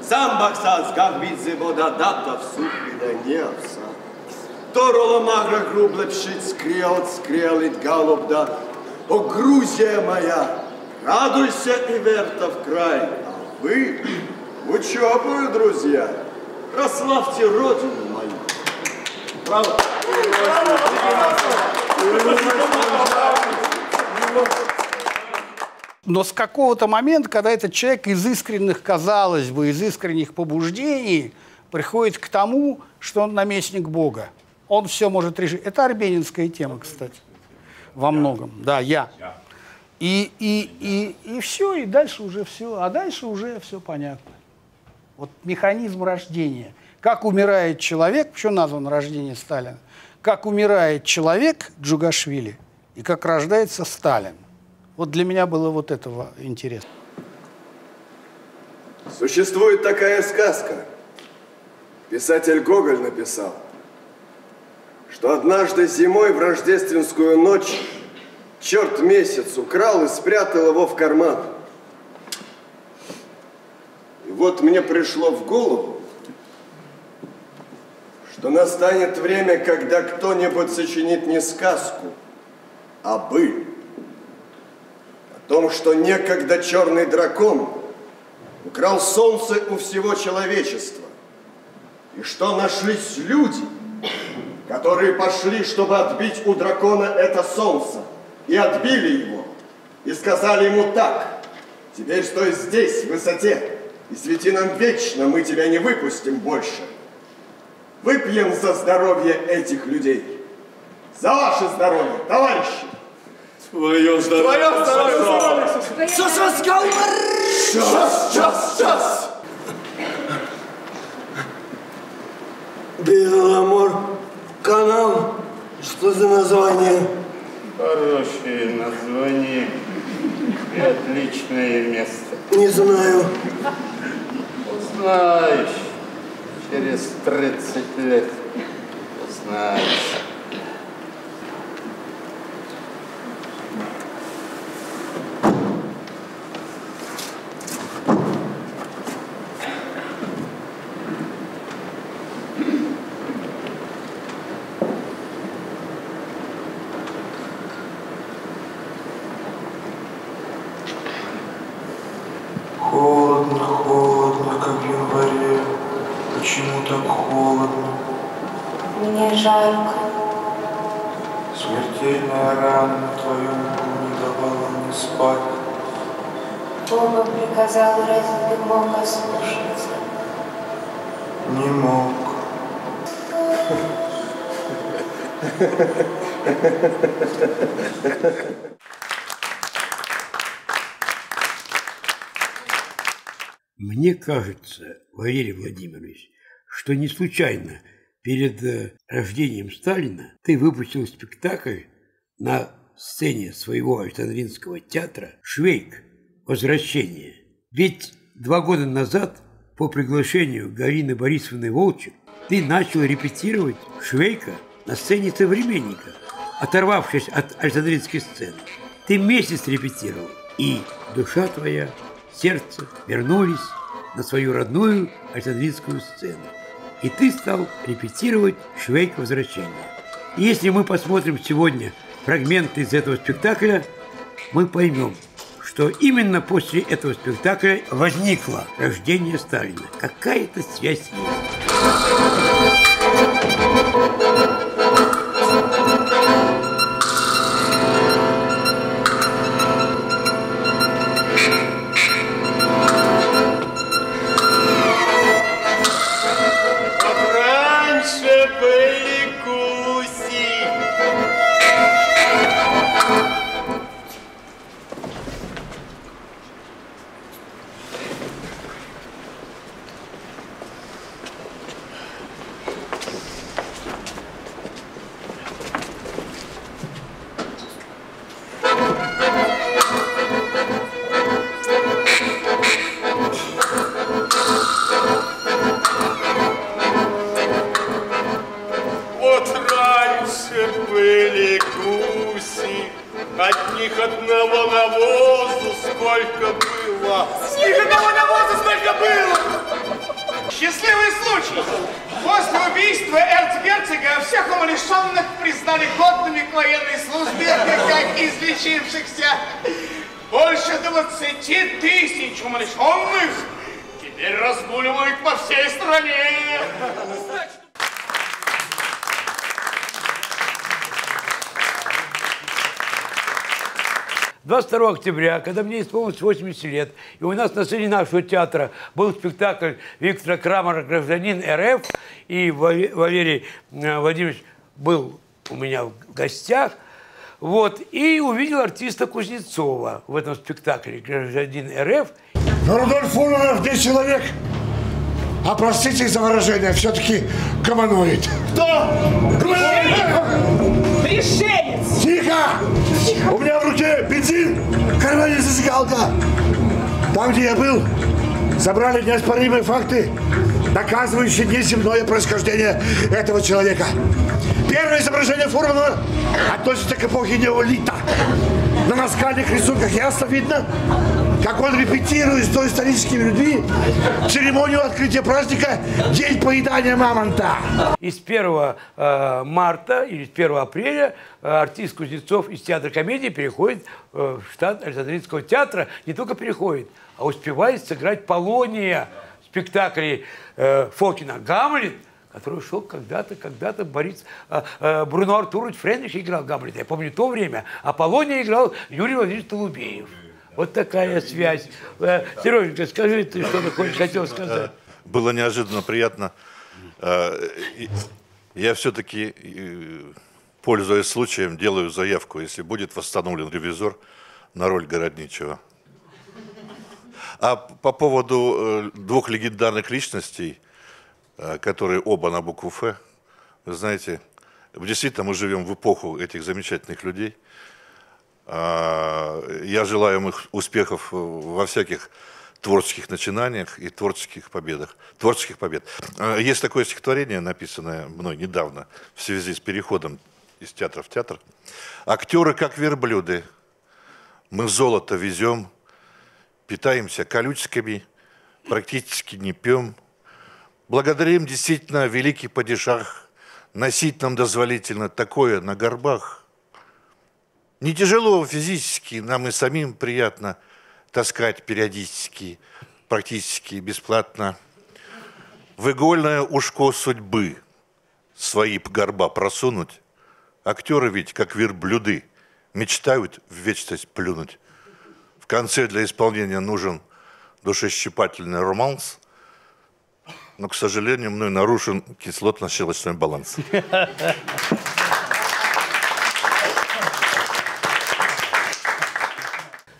Замбаксас гагбидзе бода дата в суприда неавса. Торола магра грубле пшит скрелт, скрелит галубда. О, Грузия моя, радуйся и край. А вы в учебу, друзья, прославьте Родину мою. Браво! Но с какого-то момента, когда этот человек из искренних, казалось бы, из искренних побуждений приходит к тому, что он наместник Бога. Он все может решить. Это арбенинская тема, кстати, во многом. Да, я. И, и, и, и все, и дальше уже все. А дальше уже все понятно. Вот механизм рождения. Как умирает человек, почему назван рождение Сталина? Как умирает человек Джугашвили и как рождается Сталин. Вот для меня было вот этого интересно. Существует такая сказка. Писатель Гоголь написал, что однажды зимой в рождественскую ночь черт месяц украл и спрятал его в карман. И вот мне пришло в голову, что настанет время, когда кто-нибудь сочинит не сказку, а быль том, что некогда черный дракон украл солнце у всего человечества, и что нашлись люди, которые пошли, чтобы отбить у дракона это солнце, и отбили его, и сказали ему так, теперь стой здесь, в высоте, и свети нам вечно, мы тебя не выпустим больше. Выпьем за здоровье этих людей. За ваше здоровье, товарищи! Твое здоровье. Твое здоровье. Сосос Час, час, час. Что за название? Хорошее название и отличное место. Не знаю. Узнаешь через 30 лет. Узнаешь. Холодно, холодно, как в январе. Почему так холодно? Мне жарко. Смертельная рана на твоем лбу не давала мне спать. Боба приказал, разве ты мог ослушаться? Не мог. Мне кажется, Валерий Владимирович, что не случайно перед э, рождением Сталина ты выпустил спектакль на сцене своего Александринского театра «Швейк. Возвращение». Ведь два года назад по приглашению Галины Борисовны Волчек ты начал репетировать Швейка на сцене «Современника», оторвавшись от Александринской сцены. Ты месяц репетировал, и душа твоя, сердце вернулись на свою родную Александринскую сцену. И ты стал репетировать «Швейк возвращения». И если мы посмотрим сегодня фрагменты из этого спектакля, мы поймем, что именно после этого спектакля возникло рождение Сталина. Какая-то связь есть. Октября, когда мне исполнилось 80 лет, и у нас на сцене нашего театра был спектакль Виктора Крамера «Гражданин РФ», и Вале- Валерий э, Владимирович был у меня в гостях, вот, и увидел артиста Кузнецова в этом спектакле «Гражданин РФ». Но Рудольф Фурманов не человек, а простите за выражение, все-таки гомоноид. Кто? Пришелец! Тихо! У меня в руке бензин, в кармане зажигалка. Там, где я был, собрали неоспоримые факты, доказывающие неземное происхождение этого человека. Первое изображение Фурманова относится к эпохе неолита. На наскальных рисунках ясно видно, как он репетирует с доисторическими людьми церемонию открытия праздника День поедания мамонта. И с 1 э, марта или с 1 апреля э, артист Кузнецов из театра комедии переходит э, в штат Александринского театра. Не только переходит, а успевает сыграть Полония в спектакле э, Фокина «Гамлет», который шел когда-то, когда-то Борис э, э, Бруно Артурович Френдрих играл Гамлета. Я помню то время. А Полония играл Юрий Владимирович Толубеев. Вот такая связь. Э, Сереженька, скажи, ты что-то хочешь, хотел сказать? Было неожиданно приятно. Э, Я все-таки, э, пользуясь случаем, делаю заявку, если будет восстановлен ревизор на роль Городничего. А по поводу э, двух легендарных личностей, э, которые оба на букву «Ф», вы знаете, Действительно, мы живем в эпоху этих замечательных людей. А, Я желаю им их успехов во всяких творческих начинаниях и творческих победах. Творческих побед. А, Есть такое стихотворение, написанное мной недавно в связи с переходом из театра в театр. Актеры как верблюды. Мы золото везем, питаемся колючками, практически не пьем. Благодарим действительно великий падишах. Носить нам дозволительно такое на горбах. Не тяжело физически, нам и самим приятно таскать периодически, практически бесплатно. В игольное ушко судьбы свои горба просунуть. Актеры ведь, как верблюды, мечтают в вечность плюнуть. В конце для исполнения нужен душещипательный романс, но, к сожалению, мной нарушен кислотно-щелочной баланс.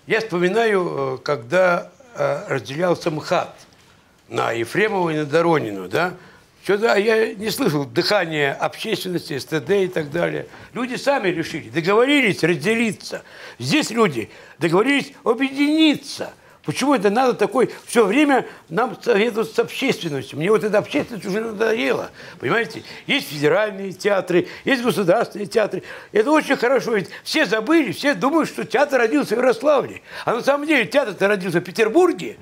Я вспоминаю, э, когда э, разделялся МХАТ на Ефремова и на Доронину, да, что-то я не слышал дыхания общественности, СТД и так далее. Люди сами решили, договорились разделиться. Здесь люди договорились объединиться. Почему это надо такой все время нам советовать с общественностью? Мне вот эта общественность уже надоела. Понимаете? Есть федеральные театры, есть государственные театры. Это очень хорошо. Ведь все забыли, все думают, что театр родился в Ярославле. А на самом деле театр-то родился в Петербурге.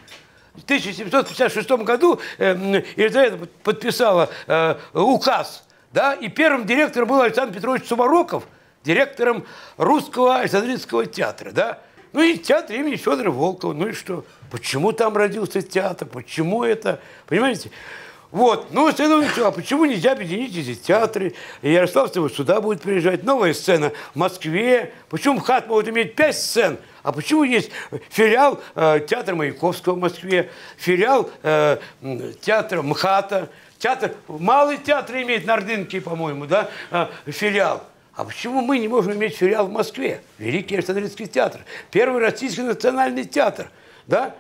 В 1756 году э, Елизавета подписала э, указ, да, и первым директором был Александр Петрович Сумароков, директором русского Александринского театра, да. Ну и театр имени Федора Волкова. Ну и что? Почему там родился театр? Почему это? Понимаете? Вот. Ну, следовательно, а почему нельзя объединить эти театры? И Ярославцева сюда будет приезжать. Новая сцена в Москве. Почему МХАТ может иметь пять сцен? А почему есть филиал э, театра Маяковского в Москве, филиал э, театра МХАТа, театр, малый театр имеет на Ордынке, по-моему, да, э, филиал. А почему мы не можем иметь филиал в Москве? Великий Александринский театр. Первый российский национальный театр. Да?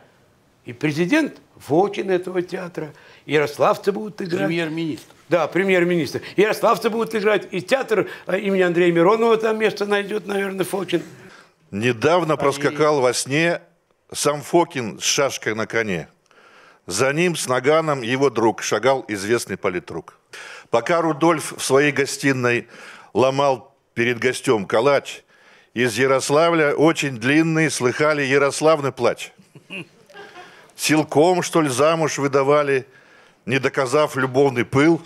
И президент Фокин этого театра. и Ярославцы будут играть. Премьер-министр. Да, премьер-министр. И Ярославцы будут играть. И театр э, имени Андрея Миронова там место найдет, наверное, Фокин. Недавно проскакал во сне сам Фокин с шашкой на коне. За ним с наганом его друг шагал известный политрук. Пока Рудольф в своей гостиной ломал перед гостем калач, из Ярославля очень длинный слыхали Ярославный плач. Силком, что ли, замуж выдавали, не доказав любовный пыл,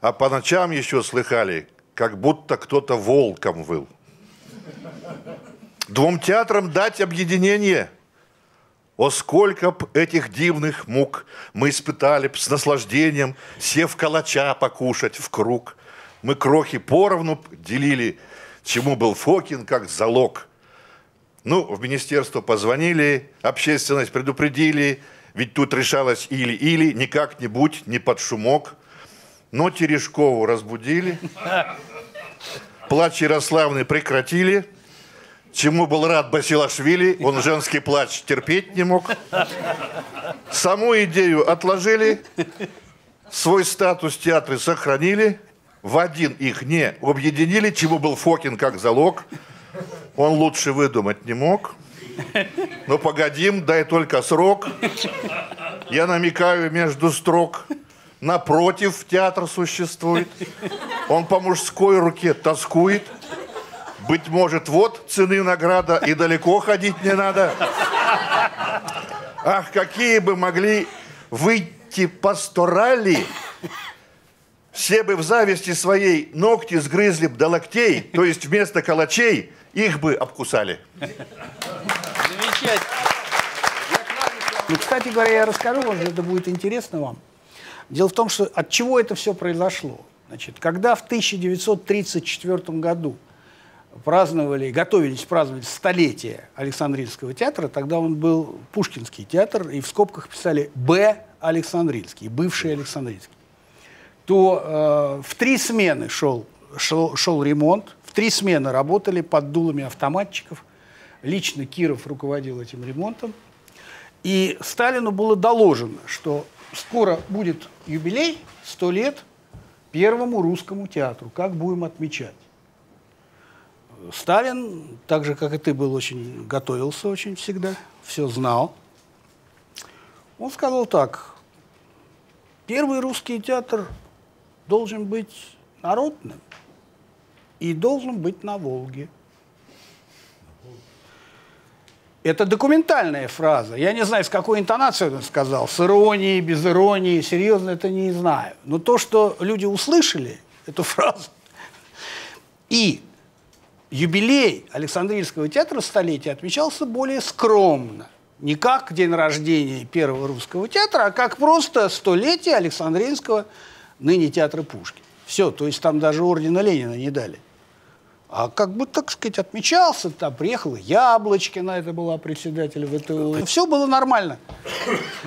а по ночам еще слыхали, как будто кто-то волком выл. Двум театрам дать объединение. О, сколько б этих дивных мук мы испытали б с наслаждением, сев калача покушать в круг. Мы крохи поровну делили, чему был Фокин как залог. Ну, в министерство позвонили, общественность предупредили, ведь тут решалось или-или, не как-нибудь, не под шумок. Но Терешкову разбудили, плач Ярославны прекратили, чему был рад Басилашвили, он женский плач терпеть не мог. Саму идею отложили, свой статус театры сохранили, в один их не объединили, чему был Фокин как залог. Он лучше выдумать не мог. Но погодим, дай только срок. Я намекаю между строк. Напротив, театр существует. Он по мужской руке тоскует. Быть может, вот цены награда, и далеко ходить не надо. Ах, какие бы могли выйти пасторали, все бы в зависти своей ногти сгрызли б до локтей, то есть вместо калачей их бы обкусали. Замечательно. Ну, кстати говоря, я расскажу вам, это будет интересно вам. Дело в том, что от чего это все произошло. Значит, когда в 1934 году праздновали, готовились праздновать столетие Александринского театра, тогда он был Пушкинский театр, и в скобках писали «Б. Александринский», бывший Александринский, то э, в три смены шел, шел, шел ремонт, в три смены работали под дулами автоматчиков. Лично Киров руководил этим ремонтом. И Сталину было доложено, что скоро будет юбилей, 100 лет первому русскому театру. Как будем отмечать? Сталин, так же, как и ты, был очень, готовился очень всегда, все знал. Он сказал так, первый русский театр должен быть народным и должен быть на Волге. Это документальная фраза. Я не знаю, с какой интонацией он сказал. С иронией, без иронии. Серьезно, это не знаю. Но то, что люди услышали эту фразу, и юбилей Александрийского театра столетия отмечался более скромно. Не как день рождения первого русского театра, а как просто столетие Александринского, ныне театра Пушкина. Все, то есть там даже ордена Ленина не дали. А как бы, так сказать, отмечался, там приехала Яблочкина, это была председатель ВТУ. Все было нормально.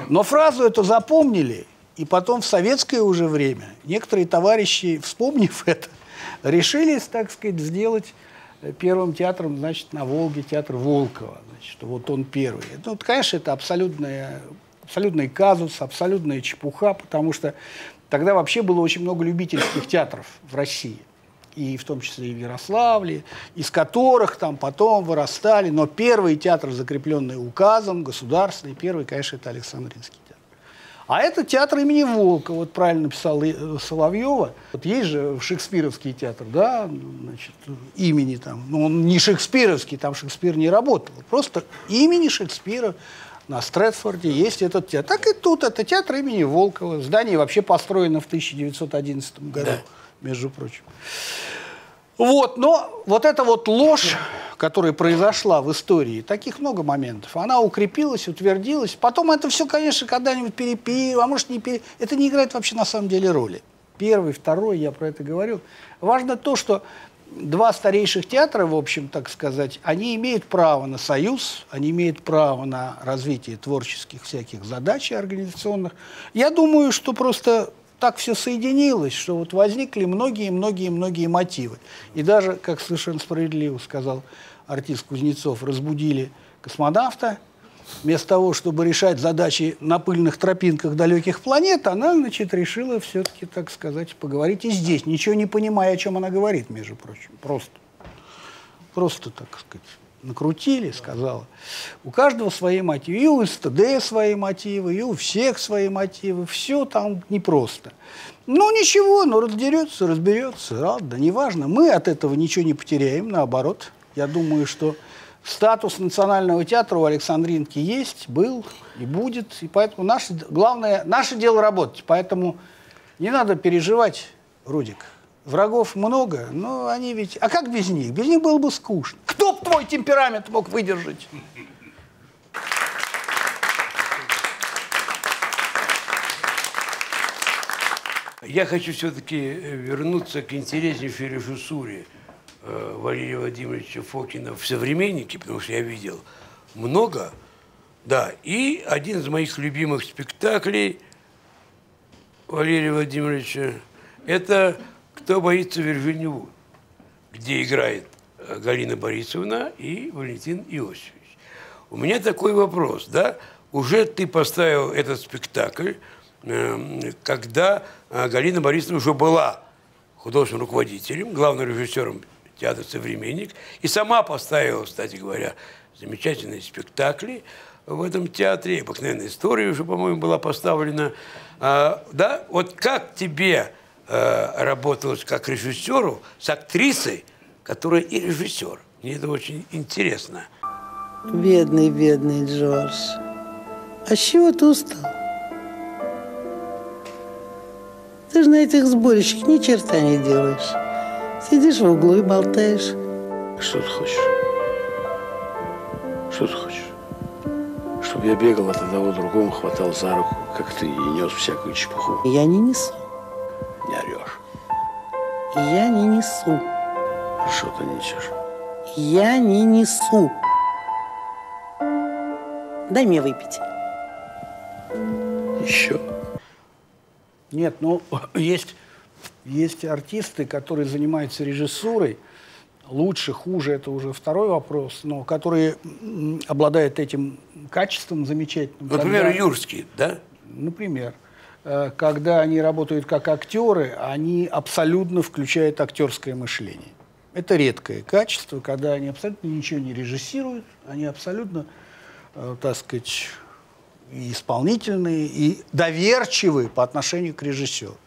Но фразу эту запомнили, и потом в советское уже время некоторые товарищи, вспомнив это, решили, так сказать, сделать первым театром, значит, на Волге театр Волкова. Значит, вот он первый. Ну, конечно, это абсолютная, абсолютный казус, абсолютная чепуха, потому что тогда вообще было очень много любительских театров в России и в том числе и в Ярославле, из которых там потом вырастали, но первый театр, закрепленный указом, государственный, первый, конечно, это Александринский театр. А это театр имени Волка, вот правильно написал э, Соловьева. Вот есть же шекспировский театр, да, значит, имени там, но он не шекспировский, там Шекспир не работал, просто имени Шекспира на Стрэдфорде есть этот театр. Так и тут, это театр имени Волкова. Здание вообще построено в 1911 году, да. между прочим. Вот, но вот эта вот ложь, которая произошла в истории, таких много моментов, она укрепилась, утвердилась. Потом это все, конечно, когда-нибудь перепил, а может не пере... Это не играет вообще на самом деле роли. Первый, второй, я про это говорю. Важно то, что два старейших театра, в общем, так сказать, они имеют право на союз, они имеют право на развитие творческих всяких задач организационных. Я думаю, что просто так все соединилось, что вот возникли многие-многие-многие мотивы. И даже, как совершенно справедливо сказал артист Кузнецов, разбудили космонавта. Вместо того, чтобы решать задачи на пыльных тропинках далеких планет, она, значит, решила все-таки, так сказать, поговорить и здесь, ничего не понимая, о чем она говорит, между прочим. Просто. Просто, так сказать накрутили, сказала. У каждого свои мотивы. И у СТД свои мотивы, и у всех свои мотивы. Все там непросто. Ну, ничего, но разберется, разберется. Ладно, неважно. Мы от этого ничего не потеряем, наоборот. Я думаю, что статус национального театра у Александринки есть, был и будет. И поэтому наше, главное, наше дело работать. Поэтому не надо переживать, Рудик. Врагов много, но они ведь... А как без них? Без них было бы скучно. Кто б твой темперамент мог выдержать? Я хочу все-таки вернуться к интереснейшей режиссуре э, Валерия Владимировича Фокина в «Современнике», потому что я видел много, да, и один из моих любимых спектаклей Валерия Владимировича – это «Кто боится Вирджинию где играет э, Галина Борисовна и Валентин Иосифович. У меня такой вопрос, да? Уже ты поставил этот спектакль, эм, когда э, Галина Борисовна уже была художественным руководителем, главным режиссером театра «Современник», и сама поставила, кстати говоря, замечательные спектакли в этом театре, обыкновенная история уже, по-моему, была поставлена. А, да, вот как тебе э, работалось как режиссеру с актрисой, которая и режиссер. Мне это очень интересно. Бедный, бедный Джордж. А с чего ты устал? Ты же на этих сборищах ни черта не делаешь. Сидишь в углу и болтаешь. Что ты хочешь? Что ты хочешь? Чтобы я бегал от одного другому, хватал за руку, как ты, и нес всякую чепуху. Я не несу не орешь. Я не несу. Что ты несешь? Я не несу. Дай мне выпить. Еще? Нет, ну, есть, есть артисты, которые занимаются режиссурой, лучше, хуже, это уже второй вопрос, но которые обладают этим качеством замечательным. Например, когда... Юрский, да? Например. э, когда они работают как актеры, они абсолютно включают актерское мышление. Это редкое качество, когда они абсолютно ничего не режиссируют, они абсолютно, э, так сказать, и исполнительные, и доверчивые по отношению к режиссеру.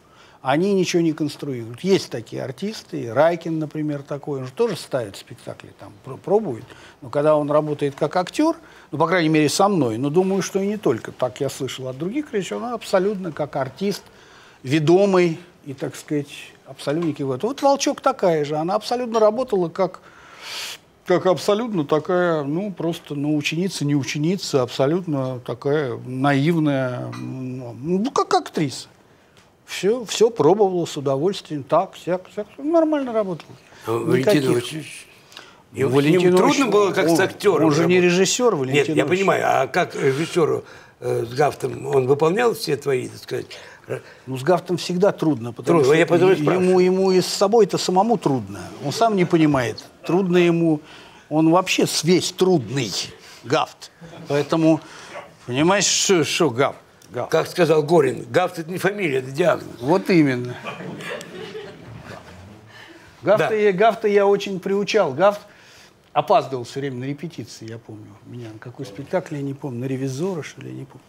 Они ничего не конструируют. Есть такие артисты, Райкин, например, такой, он же тоже ставит спектакли, там, пр- пробует. Но когда он работает как актер, ну, по крайней мере, со мной, но думаю, что и не только, так я слышал от других режиссеров, он абсолютно как артист, ведомый и, так сказать, абсолютники в это. Вот «Волчок» такая же, она абсолютно работала как как абсолютно такая, ну, просто, ну, ученица, не ученица, абсолютно такая наивная, ну, как актриса. Все, все пробовала с удовольствием, так, всяк, всяк, нормально работала. А Валентин Никаких. Ну, ему Валентин трудно было как он- с актером он же не режиссер, Нет, Валентин я Ильич. понимаю, а как режиссеру э, с Гафтом, он выполнял все твои, так сказать, Ну, с Гафтом всегда трудно, потому Трудно, что я поэтому и ему, ему и с собой-то самому трудно. Он сам не понимает. Трудно ему, он вообще весь трудный, Гафт. Поэтому, понимаешь, что, что Гафт? Гафт. как сказал Горин, Гафт это не фамилия, это диагноз. Вот именно. Гафта, Да. я, Гафта я очень приучал. Гафт опаздывал все время на репетиции, я помню. Меня на какой спектакль, я не помню, на ревизора, что ли, я не помню.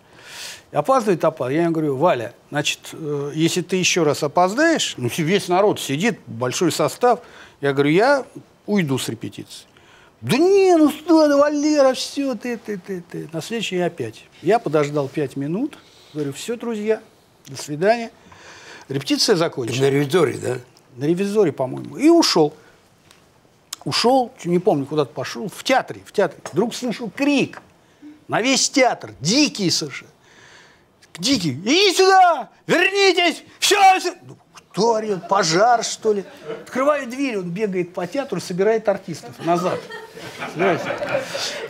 Опаздывает, опаздывает. Я ему говорю, Валя, значит, э, если ты еще раз опоздаешь, ну, весь народ сидит, большой состав, я говорю, я уйду с репетиции. Да не, ну что, Валера, все, ты, ты, ты, ты. На следующий опять. Я подождал пять минут, говорю, все, друзья, до свидания. Репетиция закончилась. На ревизоре, да? На ревизоре, по-моему. И ушел. Ушел, не помню, куда-то пошел, в театре, в театре. Вдруг слышу крик на весь театр, дикий совершенно. Дикий, иди сюда, вернитесь, все, все. Орет, пожар, что ли? Открываю дверь, он бегает по театру, собирает артистов назад. Понимаете?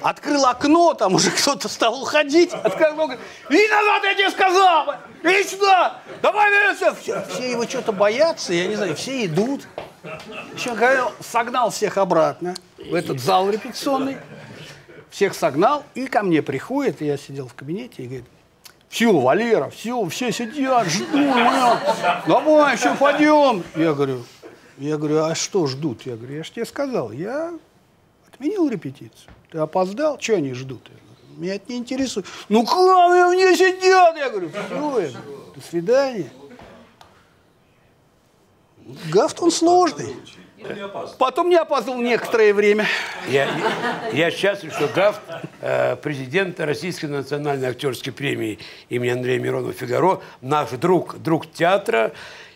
Открыл окно, там уже кто-то стал уходить. Открыл окно, иди назад, я тебе сказал! Иди сюда! Давай, давай, все. Все, его что-то боятся, я не знаю, все идут. Еще когда согнал всех обратно в этот зал репетиционный, всех согнал, и ко мне приходит, и я сидел в кабинете, и говорит, все, Валера, все, все сидят, ждут меня. Давай, все, пойдем. Я говорю, я говорю, а что ждут? Я говорю, я же тебе сказал, я отменил репетицию. Ты опоздал, что они ждут? Я говорю, меня это не интересует. Ну как, мне сидят? Я говорю, все, я говорю, до свидания. Гафт, он сложный. Потом не опоздал некоторое время. Я, я счастлив, что Гафт, э, президент Российской национальной актерской премии имени Андрея Миронова «Фигаро», наш друг, друг театра,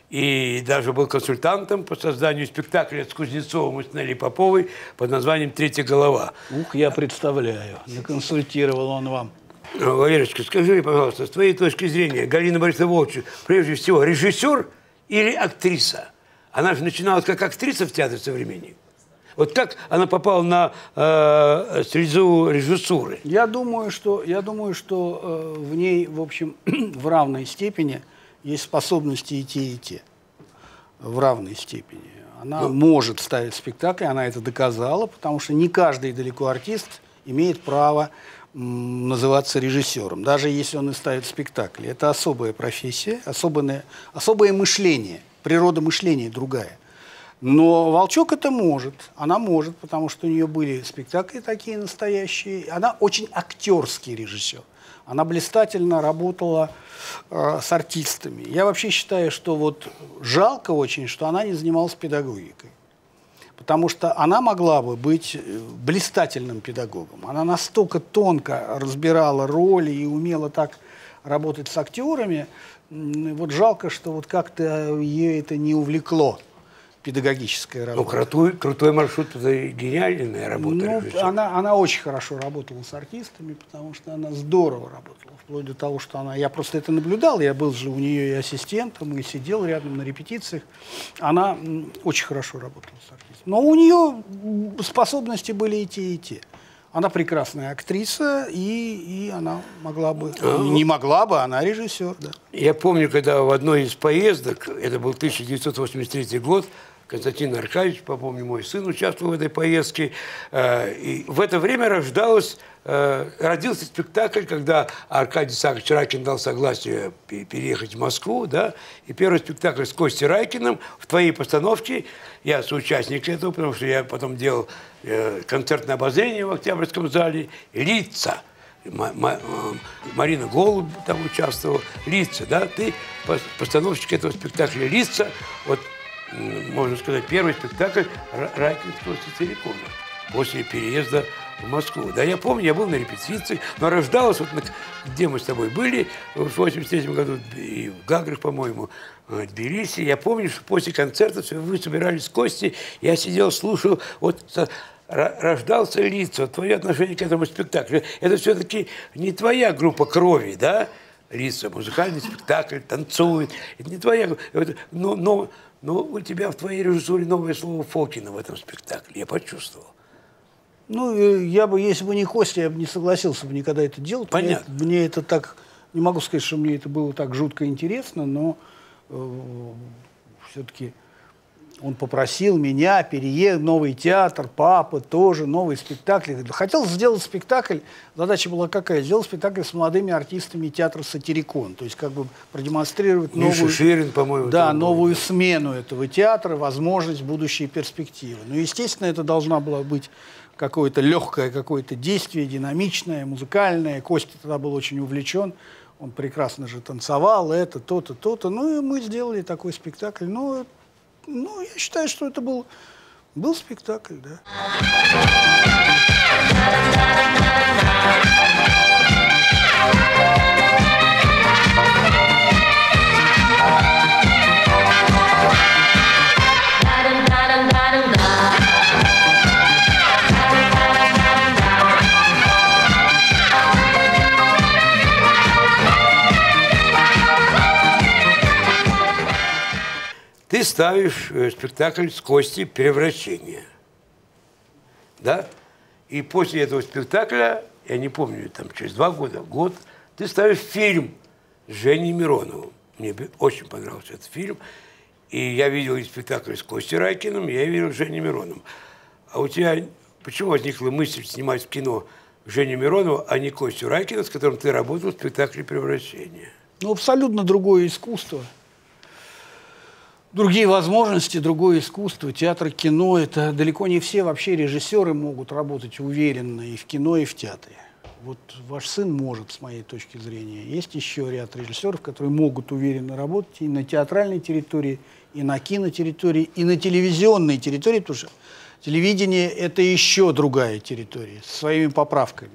и даже был консультантом по созданию спектакля с Кузнецовым и с Нелли Поповой под названием «Третья голова». Ух, я представляю, наконсультировал он вам. Ну, Валерочка, скажи мне, пожалуйста, с твоей точки зрения, Галина Борисовна Волчек, прежде всего, режиссер или актриса? Она же начиналась как актриса в театре современник. Вот как она попала на э, среду режиссуры? Я думаю, что, я думаю, что э, в ней, в общем, в равной степени есть способности и те, и те. В равной степени. Она может ставить спектакли, она это доказала, потому что не каждый далеко артист имеет право м, называться режиссером, даже если он и ставит спектакли. Это особая профессия, особенное, особое мышление, природа мышления другая. Но Волчок это может. Она может, потому что у нее были спектакли такие настоящие. Она очень актерский режиссер. Она блистательно работала э, с артистами. Я вообще считаю, что вот жалко очень, что она не занималась педагогикой. Потому что она могла бы быть э, блистательным педагогом. Она настолько тонко разбирала роли и умела так работать с актерами. Вот жалко, что вот как-то ее это не увлекло, педагогическая работа. Ну, крутой, крутой маршрут, это гениальная работа Ну, она, она очень хорошо работала с артистами, потому что она здорово работала. Вплоть до того, что она... Я просто это наблюдал, я был же у нее и ассистентом, и сидел рядом на репетициях. Она очень хорошо работала с артистами. Но у нее способности были и те, и те. Она прекрасная актриса, и, и она могла бы... А. Не могла бы, она режиссер, да. Я помню, когда в одной из поездок, это был 1983 год, Константин Аркадьевич, по-моему, мой сын участвовал в этой поездке. Э, И в это время рождалось, э, родился спектакль, когда Аркадий Сакович Райкин дал согласие пе- переехать в Москву, да, и первый спектакль с Костей Райкиным в твоей постановке, я соучастник этого, потому что я потом делал э, концертное обозрение в Октябрьском зале, «Лица», Ма- ма- Марина Голубь там участвовала, «Лица», да, ты пос- постановщик этого спектакля. «Лица», вот, можно сказать, первый спектакль Ра- Райкинского Цицерикона после переезда в Москву. Да, я помню, я был на репетиции, но рождалась, вот где мы с тобой были, в 83 году, и в Гаграх, по-моему, в Тбилиси. Я помню, что после концерта вы собирались с Костей, я сидел, слушал, вот ро- рождался лицо, твое отношение к этому спектаклю. Это все-таки не твоя группа крови, да? Лица, музыкальный спектакль, танцует. Это не твоя Но, но, но у тебя в твоей режиссуре новое слово Фокина в этом спектакле. Я почувствовал. Ну, э, я бы, если бы не Костя, я бы не согласился бы никогда это делать. Понятно. Мне, мне это так, не могу сказать, что мне это было так жутко интересно, но все-таки он попросил меня переехать, новый театр, папа тоже, новый спектакль. Хотел сделать спектакль, задача была какая? Сделать спектакль с молодыми артистами театра «Сатирикон». То есть как бы продемонстрировать Миша новую... Ширин, по-моему, Да, там был, новую смену этого театра, возможность, будущие перспективы. Ну, естественно, это должна была быть какое-то легкое какое-то действие, динамичное, музыкальное. Костя тогда был очень увлечен. Он прекрасно же танцевал, это, то-то, то-то. Ну, и мы сделали такой спектакль. Ну, ну я считаю, что это был, был спектакль, да. Ты ставишь э, спектакль с Костей «Превращение». Да? И после этого спектакля, я не помню, там через два года, год, ты ставишь фильм с Женей Мироновым. Мне очень понравился этот фильм. И я видел и спектакль с Костей Райкиным, я видел с Женей Мироновым. А у тебя почему возникла мысль снимать кино Женю Миронова, а не Костю Райкина, с которым ты работал в спектакле «Превращение»? Ну, абсолютно другое искусство. Другие возможности, другое искусство. Театр, кино – это далеко не все вообще режиссеры могут работать уверенно и в кино, и в театре. Вот ваш сын может, с моей точки зрения. Есть еще ряд режиссеров, которые могут уверенно работать и на театральной территории, и на кинотерритории, и на телевизионной территории, потому что телевидение – это еще другая территория, со своими поправками.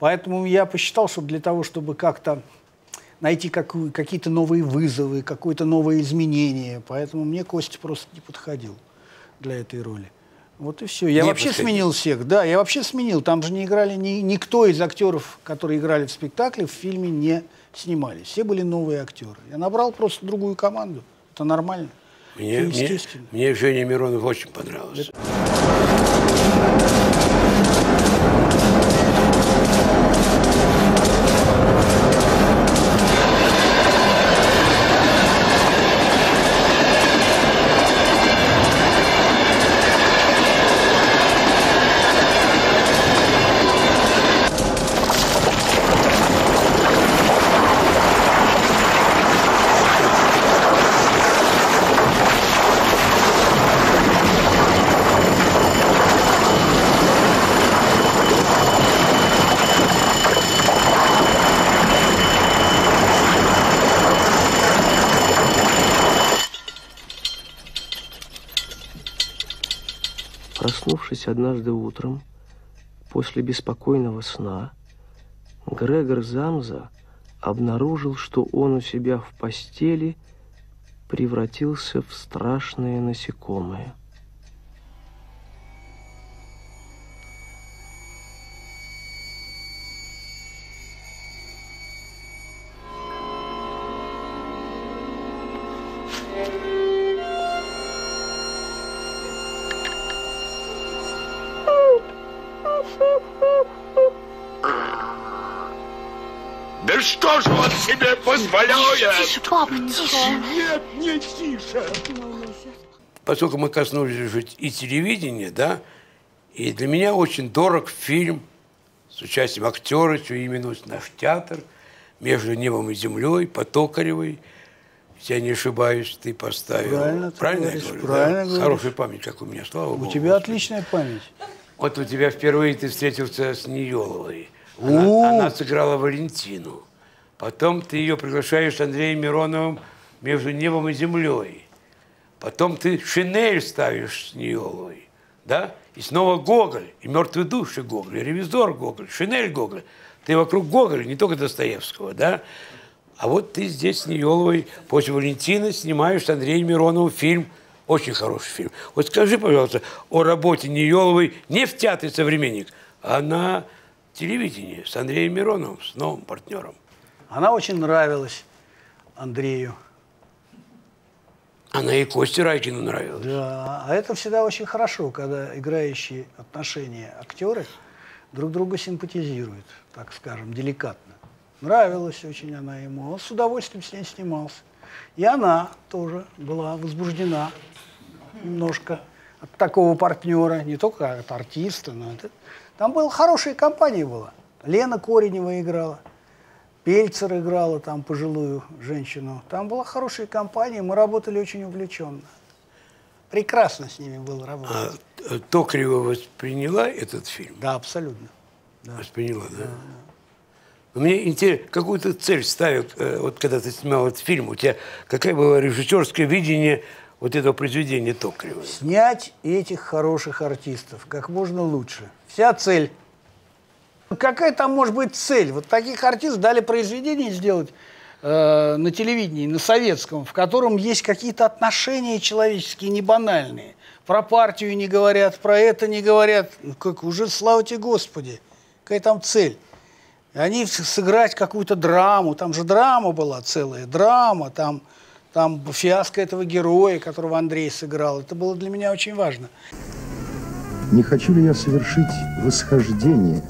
Поэтому я посчитал, что для того, чтобы как-то найти какие-то новые вызовы, какое-то новое изменение. Поэтому мне Костя просто не подходил для этой роли. Вот и все. Я Не вообще подходил. сменил всех. Да, я вообще сменил. Там же не играли ни, никто из актеров, которые играли в спектакле, в фильме не снимались. Все были новые актеры. Я набрал просто другую команду. Это нормально. Мне, Это мне, мне Женя Миронов очень понравился. Проснувшись однажды утром, после беспокойного сна, Грегор Замза обнаружил, что он у себя в постели превратился в страшное насекомое. Тише, папа, тише. Нет, не тише. поскольку мы коснулись уже и телевидения, да, и для меня очень дорог фильм с участием актера, чье имя носит наш театр, «Между небом и землей», по Токаревой, если я не ошибаюсь, ты поставил. Правильно ты правильно говоришь, я говорю? правильно да? говоришь. Хорошая память, как у меня, слава У богу. тебя отличная память. Вот у тебя впервые ты встретился с Ниеловой. У. Она, она сыграла Валентину. Потом ты ее приглашаешь с Андреем Мироновым между небом и землей. Потом ты шинель ставишь с Ниеловой. Да? И снова Гоголь, и мертвые души Гоголь, и ревизор Гоголь, шинель Гоголь. Ты вокруг Гоголя, не только Достоевского, да? А вот ты здесь с Ниеловой после Валентины снимаешь с Андреем Мироновым фильм, очень хороший фильм. Вот скажи, пожалуйста, о работе Ниеловой не в театре «Современник», а на телевидении с Андреем Мироновым, с новым партнером. Она очень нравилась Андрею. Она и Косте Райкину нравилась. Да, а это всегда очень хорошо, когда играющие отношения актеры друг друга симпатизируют, так скажем, деликатно. Нравилась очень она ему, он с удовольствием с ней снимался. И она тоже была возбуждена немножко от такого партнера, не только от артиста, но это... там была хорошая компания была. Лена Коренева играла, Пельцер играла там пожилую женщину. Там была хорошая компания, мы работали очень увлеченно. Прекрасно с ними было А работать. э, Токарева восприняла этот фильм? Да, абсолютно. Восприняла, да? Но мне интересно, какую ты цель ставил, э, вот когда ты снимал этот фильм, у тебя какое было режиссерское видение вот этого произведения Токарева? Снять этих хороших артистов как можно лучше. Вся цель. Какая там может быть цель? Вот таких артистов дали произведение сделать э, на телевидении, на советском, в котором есть какие-то отношения человеческие, не банальные. Про партию не говорят, про это не говорят. Ну, как уже, слава тебе Господи, какая там цель? Они сыграть какую-то драму, там же драма была целая, драма, там, там фиаско этого героя, которого Андрей сыграл. Это было для меня очень важно. Не хочу ли я совершить восхождение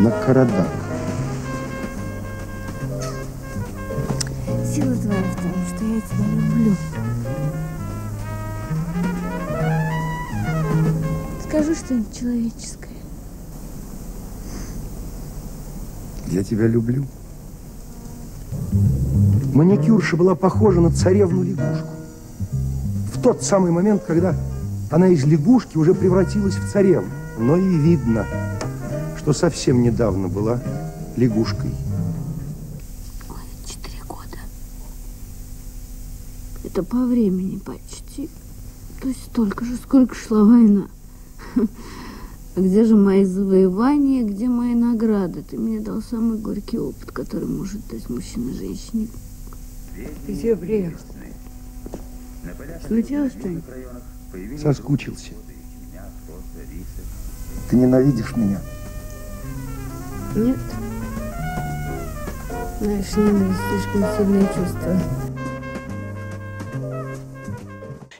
на Карадан? Сила твоя в том, что я тебя люблю. Скажи что-нибудь человеческое. Я тебя люблю. Маникюрша была похожа на царевну лягушку. В тот самый момент, когда она из лягушки уже превратилась в царевну. Но и видно, что совсем недавно была лягушкой. Четыре года. Это по времени почти. То есть столько же, сколько шла война. А где же мои завоевания, где мои награды? Ты мне дал самый горький опыт, который может дать мужчина женщине. Где приехал? Случилось что-нибудь? Соскучился. Ты ненавидишь меня? Нет. Знаешь, ненависть слишком сильное чувство.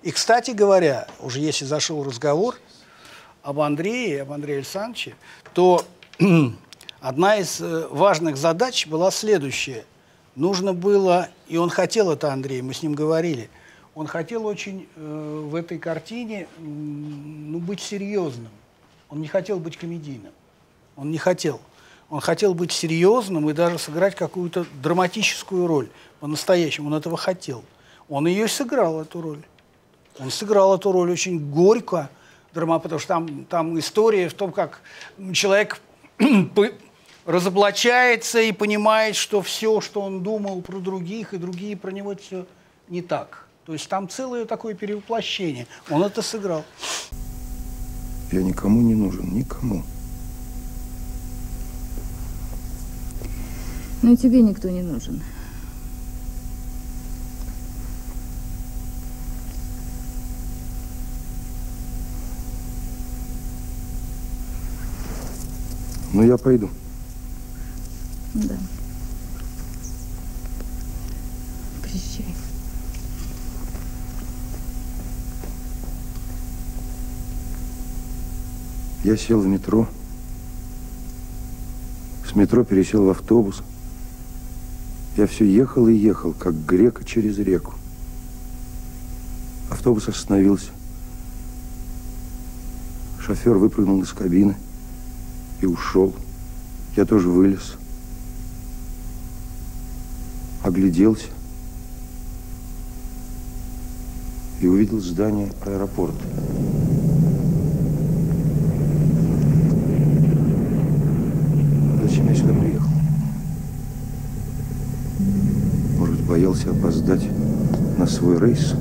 И, кстати говоря, уже если зашел разговор об Андрее, об Андрее Александровиче, то одна из э, важных задач была следующая. Нужно было, и он хотел это, Андрей, мы с ним говорили, он хотел очень э, в этой картине ну, быть серьезным. Он не хотел быть комедийным. Он не хотел. Он хотел быть серьезным и даже сыграть какую-то драматическую роль. По-настоящему он этого хотел. Он ее сыграл, эту роль. Он сыграл эту роль очень горько, драма, потому что там, там история в том, как человек по- разоблачается и понимает, что все, что он думал про других, и другие про него, все не так. То есть там целое такое перевоплощение. Он это сыграл. Я никому не нужен, никому. Но и тебе никто не нужен. Но я пойду. Да. Прощай. Я сел в метро. С метро пересел в автобус. Я все ехал и ехал, как грека через реку. Автобус остановился. Шофер выпрыгнул из кабины и ушел. Я тоже вылез. Огляделся. И увидел здание аэропорта. Зачем я сюда приехал? Может, боялся опоздать на свой рейс?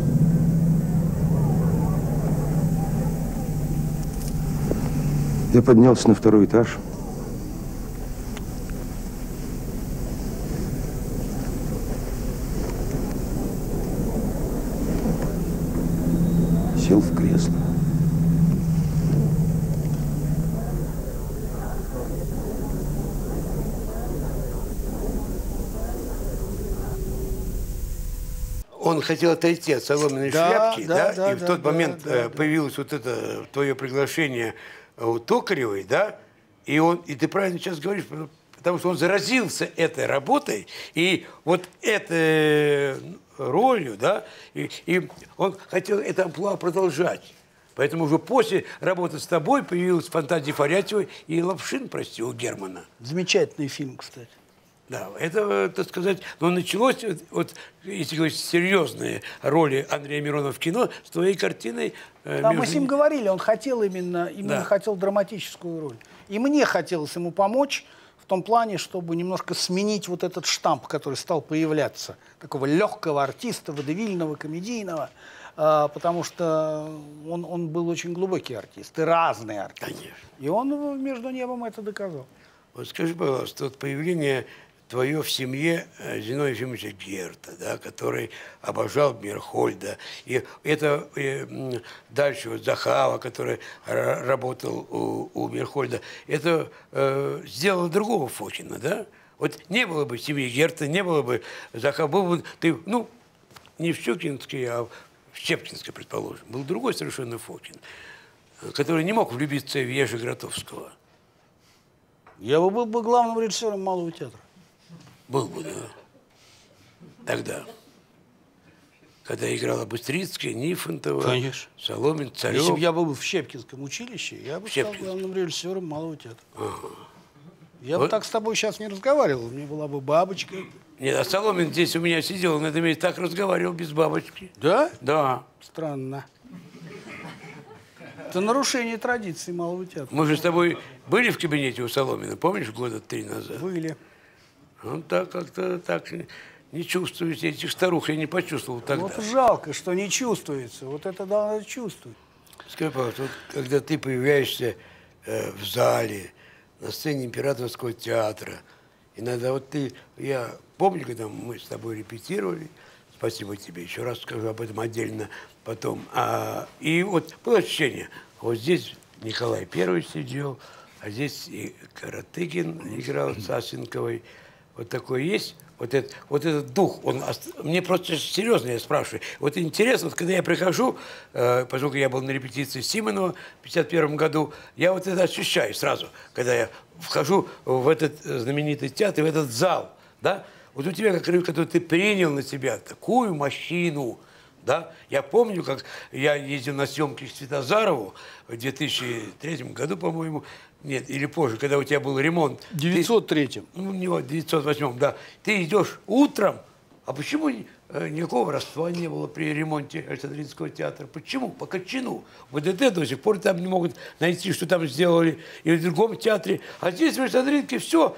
Я поднялся на второй этаж. Сел в кресло. Он хотел отойти от соломенной Да, шляпки, да, да, да, и в тот да, момент да, э, да. появилось вот это твое приглашение э, у Токаревой, да, и он, и ты правильно сейчас говоришь, потому- что он заразился этой работой, и вот этой ролью, да, и, и он хотел это амплуа продолжать. Поэтому уже после работы с тобой появилась фантазия Фарятьевой и Лапшин, прости, у Германа. Замечательный фильм, кстати. Да, это, э, так сказать, но началось, вот, вот, если говорить серьезные роли Андрея Миронова в кино, с твоей картиной... э, Да, мы между с ним говорили, он хотел именно, именно Да. хотел драматическую роль. И мне хотелось ему помочь в том плане, чтобы немножко сменить вот этот штамп, который стал появляться, такого легкого артиста, водевильного, комедийного, а, потому что он, он был очень глубокий артист и разный артист. Конечно. И он э, между небом это доказал. Вот скажи, пожалуйста, вот появление твое в семье э, Зиновия Ефимовича Герта, да, который обожал Мирхольда. И это э, м, дальше вот Захава, который ра- работал у, у Мирхольда, это э, сделало другого Фокина, да? Вот не было бы семьи Герта, не было бы Захава, был бы ты, ну, не в Щукинске, а в Щепкинске, предположим. Был другой совершенно Фокин, э, который не мог влюбиться в Ежи Гротовского. Я бы был бы главным режиссером Малого театра. Был бы, да. Тогда. Когда играла Быстрицкая, Нифонтова, Конечно. Соломин, Царев. Если бы я был в Щепкинском училище, я бы стал главным режиссером Малого театра. Ага. Я бы Вот. так с тобой сейчас не разговаривал. Меня была бы бабочка. Нет, а Соломин здесь у меня сидел, он на этом месте так разговаривал без бабочки. Да? Да. Странно. Это нарушение традиций Малого театра. Мы же с тобой были в кабинете у Соломина, помнишь, года три назад? Были. Он так как-то так не чувствуете этих старух, я не почувствовал тогда. Вот жалко, что не чувствуется. Вот это надо чувствовать. Скажи, пожалуйста, вот когда ты появляешься э, в зале, на сцене императорского театра, иногда вот ты, я помню, когда мы с тобой репетировали, спасибо тебе, еще раз скажу об этом отдельно потом, а, и вот было ощущение, вот здесь Николай Первый сидел, а здесь и Каратыгин играл с Асенковой, вот такой есть, вот, этот, вот этот дух, он, мне просто серьезно я спрашиваю, вот интересно, вот когда я прихожу, э, поскольку я был на репетиции Симонова в 51 году, я вот это ощущаю сразу, когда я вхожу в этот э, знаменитый театр, в этот зал, да, вот у тебя, как говорю, который ты принял на себя такую махину, да, я помню, как я ездил на съемки к Светозарову в 2003 году, по-моему, нет, или позже, когда у тебя был ремонт. В 903 Ну, у него 908, да. Ты идешь утром, а почему э, никакого родства не было при ремонте Александринского театра? Почему? По Кочину. ВДТ до сих пор там не могут найти, что там сделали, и в другом театре. А здесь в Александринке все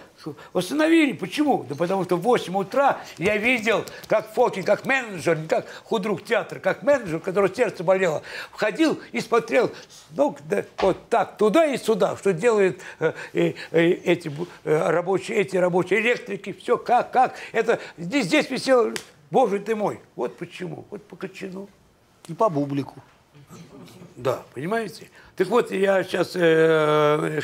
восстановили. Почему? Да потому что в 8 утра я видел, как Фокин, как менеджер, не как худрук театра, как менеджер, у которого сердце болело, входил и смотрел ног до- вот так, туда и сюда, что делают э, э, э, эти э, рабочие, эти рабочие электрики, все как, как. Это здесь, здесь висело, боже ты мой, вот почему, вот по Кочану. И по бублику. Да, понимаете? Так вот, я сейчас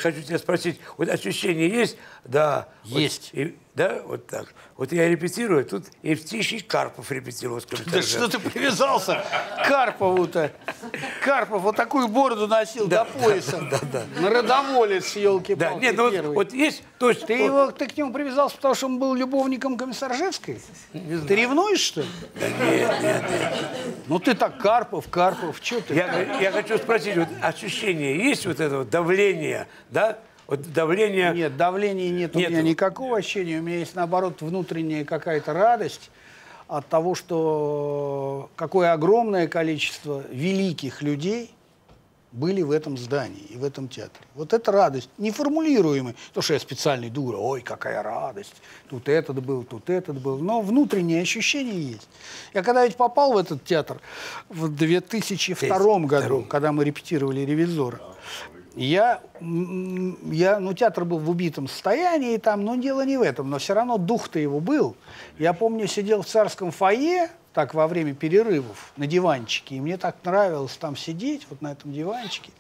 хочу тебя спросить, вот ощущение есть? Да. Есть. Вот, и- Да, вот так. Вот я репетирую, тут Евтищий Карпов репетировал Да что ты привязался к Карпову-то? Карпов вот такую бороду носил до пояса. Да, да. Народоволец, елки-палки, Да, нет, ну вот- вот есть, то есть... Ты, его, ты к нему привязался, потому что он был любовником комиссаржевской? Ты ревнуешь, что ли? Да нет, нет, нет. Ну ты так, Карпов, Карпов, что ты? Я, я хочу спросить, вот ощущение есть вот этого давления, да? Вот давление... Нет, давления нет у Нету. меня никакого ощущения. У меня есть, наоборот, внутренняя какая-то радость от того, что какое огромное количество великих людей были в этом здании и в этом театре. Вот это радость, неформулируемая. То, что я специальный дура, ой, какая радость. Тут этот был, тут этот был. Но внутреннее ощущение есть. Я когда ведь попал в этот театр в 2002 году, когда мы репетировали «Ревизора», я, я, ну, театр был в убитом состоянии там, но дело не в этом, но все равно дух-то его был. Я помню, сидел в царском фойе, так во время перерывов на диванчике, и мне так нравилось там сидеть, вот на этом диванчике.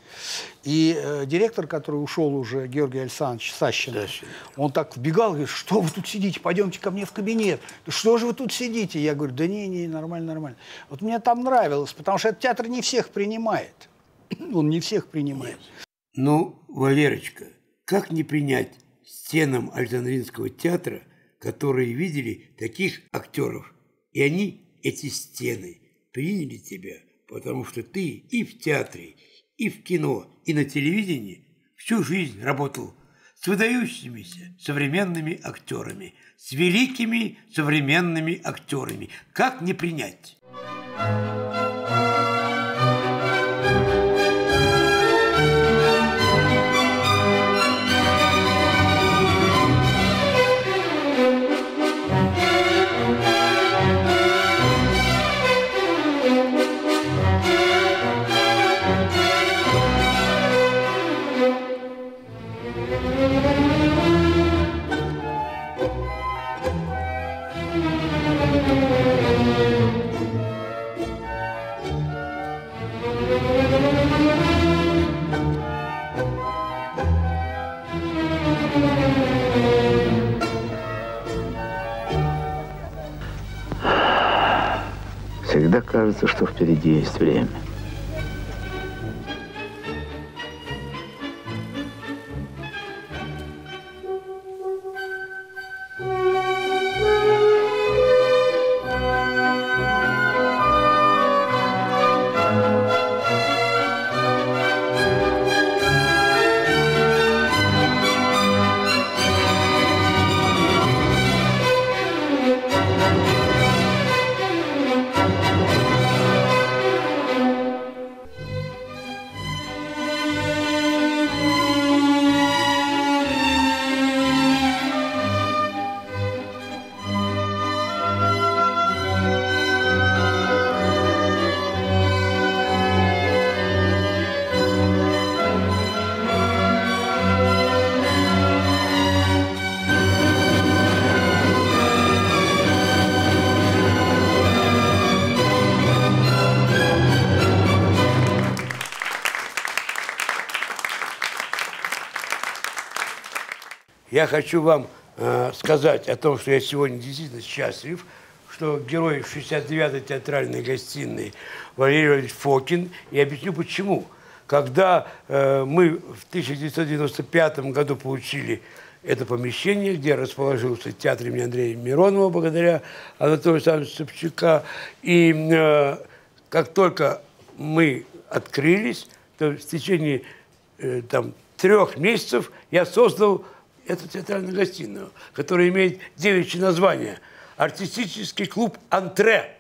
И э, директор, который ушел уже, Георгий Александрович Сащин, он так вбегал, говорит, что вы тут сидите, пойдемте ко мне в кабинет. «Да Что же вы тут сидите? Я говорю, да не, не, нормально, нормально. Вот мне там нравилось, потому что этот театр не всех принимает. Он не всех принимает. Ну, Валерочка, как не принять стенам Александринского театра, которые видели таких актеров, и они, эти стены, приняли тебя, потому что ты и в театре, и в кино, и на телевидении всю жизнь работал с выдающимися современными актерами, с великими современными актерами. Как не принять? Есть время. Я хочу вам э, сказать о том, что я сегодня действительно счастлив, что герой 69-й театральной гостиной Валерий Валерьевич Фокин. И объясню почему. Когда э, мы в 1995 году получили это помещение, где расположился театр имени Андрея Миронова, благодаря Анатолию Александровичу Собчака. И э, как только мы открылись, то в течение э, там, трех месяцев я создал эту театральную гостиную, которая имеет девичье название «Артистический клуб «Антре».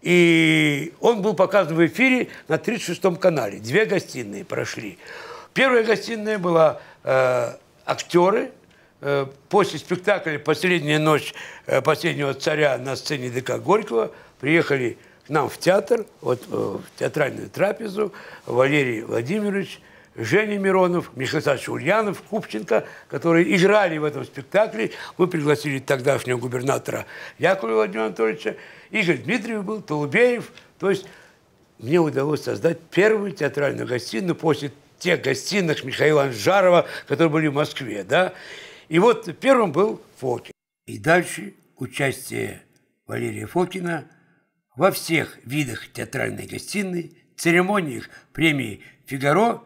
И он был показан в эфире на 36-м канале. Две гостиные прошли. Первая гостиная была э, актеры. Э, после спектакля «Последняя ночь э, последнего царя» на сцене ДК Горького приехали к нам в театр, вот э, в театральную трапезу Валерий Владимирович, Женя Миронов, Михаил Ульянов, Купченко, которые играли в этом спектакле. Мы пригласили тогдашнего губернатора Яковлева Владимира Анатольевича. Игорь Дмитриев был, Толубеев. То есть мне удалось создать первую театральную гостиную после тех гостиных Михаила Анжарова, которые были в Москве. Да? И вот первым был Фокин. И дальше участие Валерия Фокина во всех видах театральной гостиной, церемониях премии «Фигаро»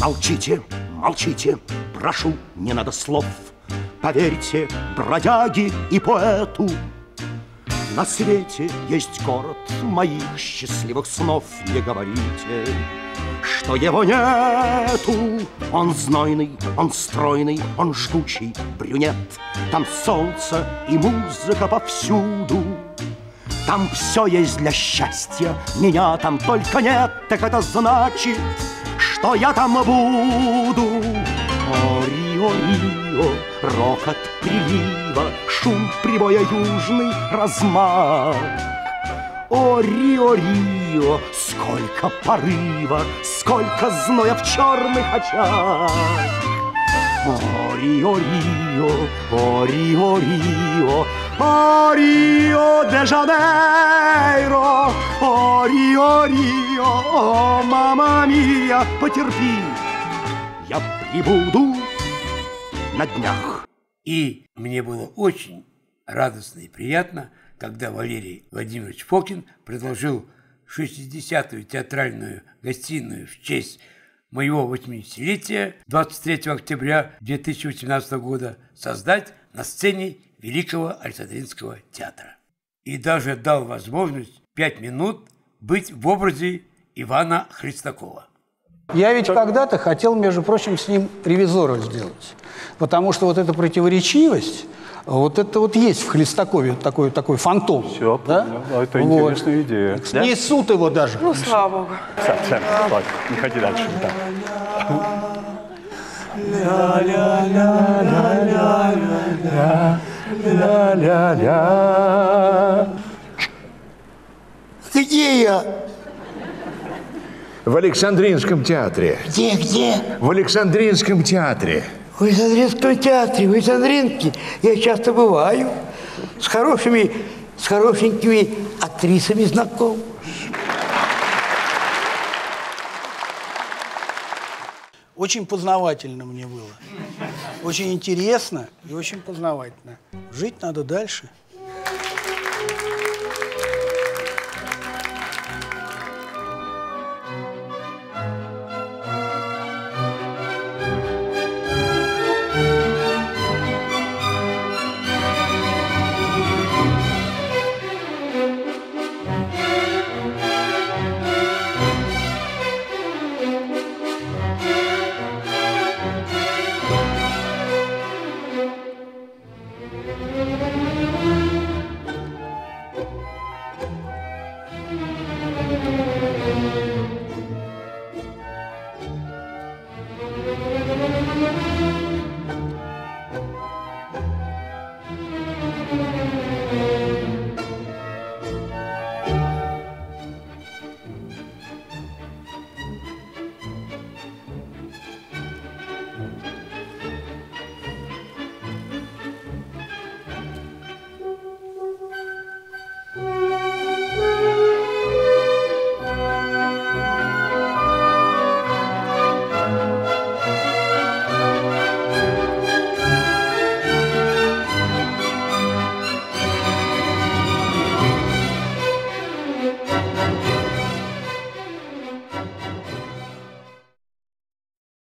Молчите, молчите, прошу, не надо слов. Поверьте, бродяги и поэту, на свете есть город моих счастливых снов, не говорите, что его нету. Он знойный, он стройный, он жгучий брюнет. Там солнце и музыка повсюду. Там все есть для счастья, меня там только нет, так это значит, что я там буду. О, Рио, Рио, рокот прилива, шум прибоя южный размах. О, Рио, Рио, сколько порыва, сколько зноя в черных очах. О, Рио, Рио, о, Рио, Рио, о, Рио де Жанейро, о, Рио, Рио, о, мама мия, потерпи, я прибуду на днях. И мне было очень радостно и приятно, когда Валерий Владимирович Фокин предложил 60-ю театральную гостиную в честь моего 80-летия 23 октября 2018 года создать на сцене Великого Александринского театра. И даже дал возможность пять минут быть в образе Ивана Христакова. Я ведь когда-то хотел, между прочим, с ним ревизора сделать. Потому что вот эта противоречивость, вот это вот есть в Хлестакове такой, такой фантом. Все, да? это Вот. интересная идея. Несут его даже. Ну, слава богу. Сэм, так, не ходи дальше. Да. Где я? В Александринском театре. Где, где? В Александринском театре. В Александринском театре, в Александринке я часто бываю. С хорошими, с хорошенькими актрисами знаком. Очень познавательно мне было. Очень интересно и очень познавательно. Жить надо дальше.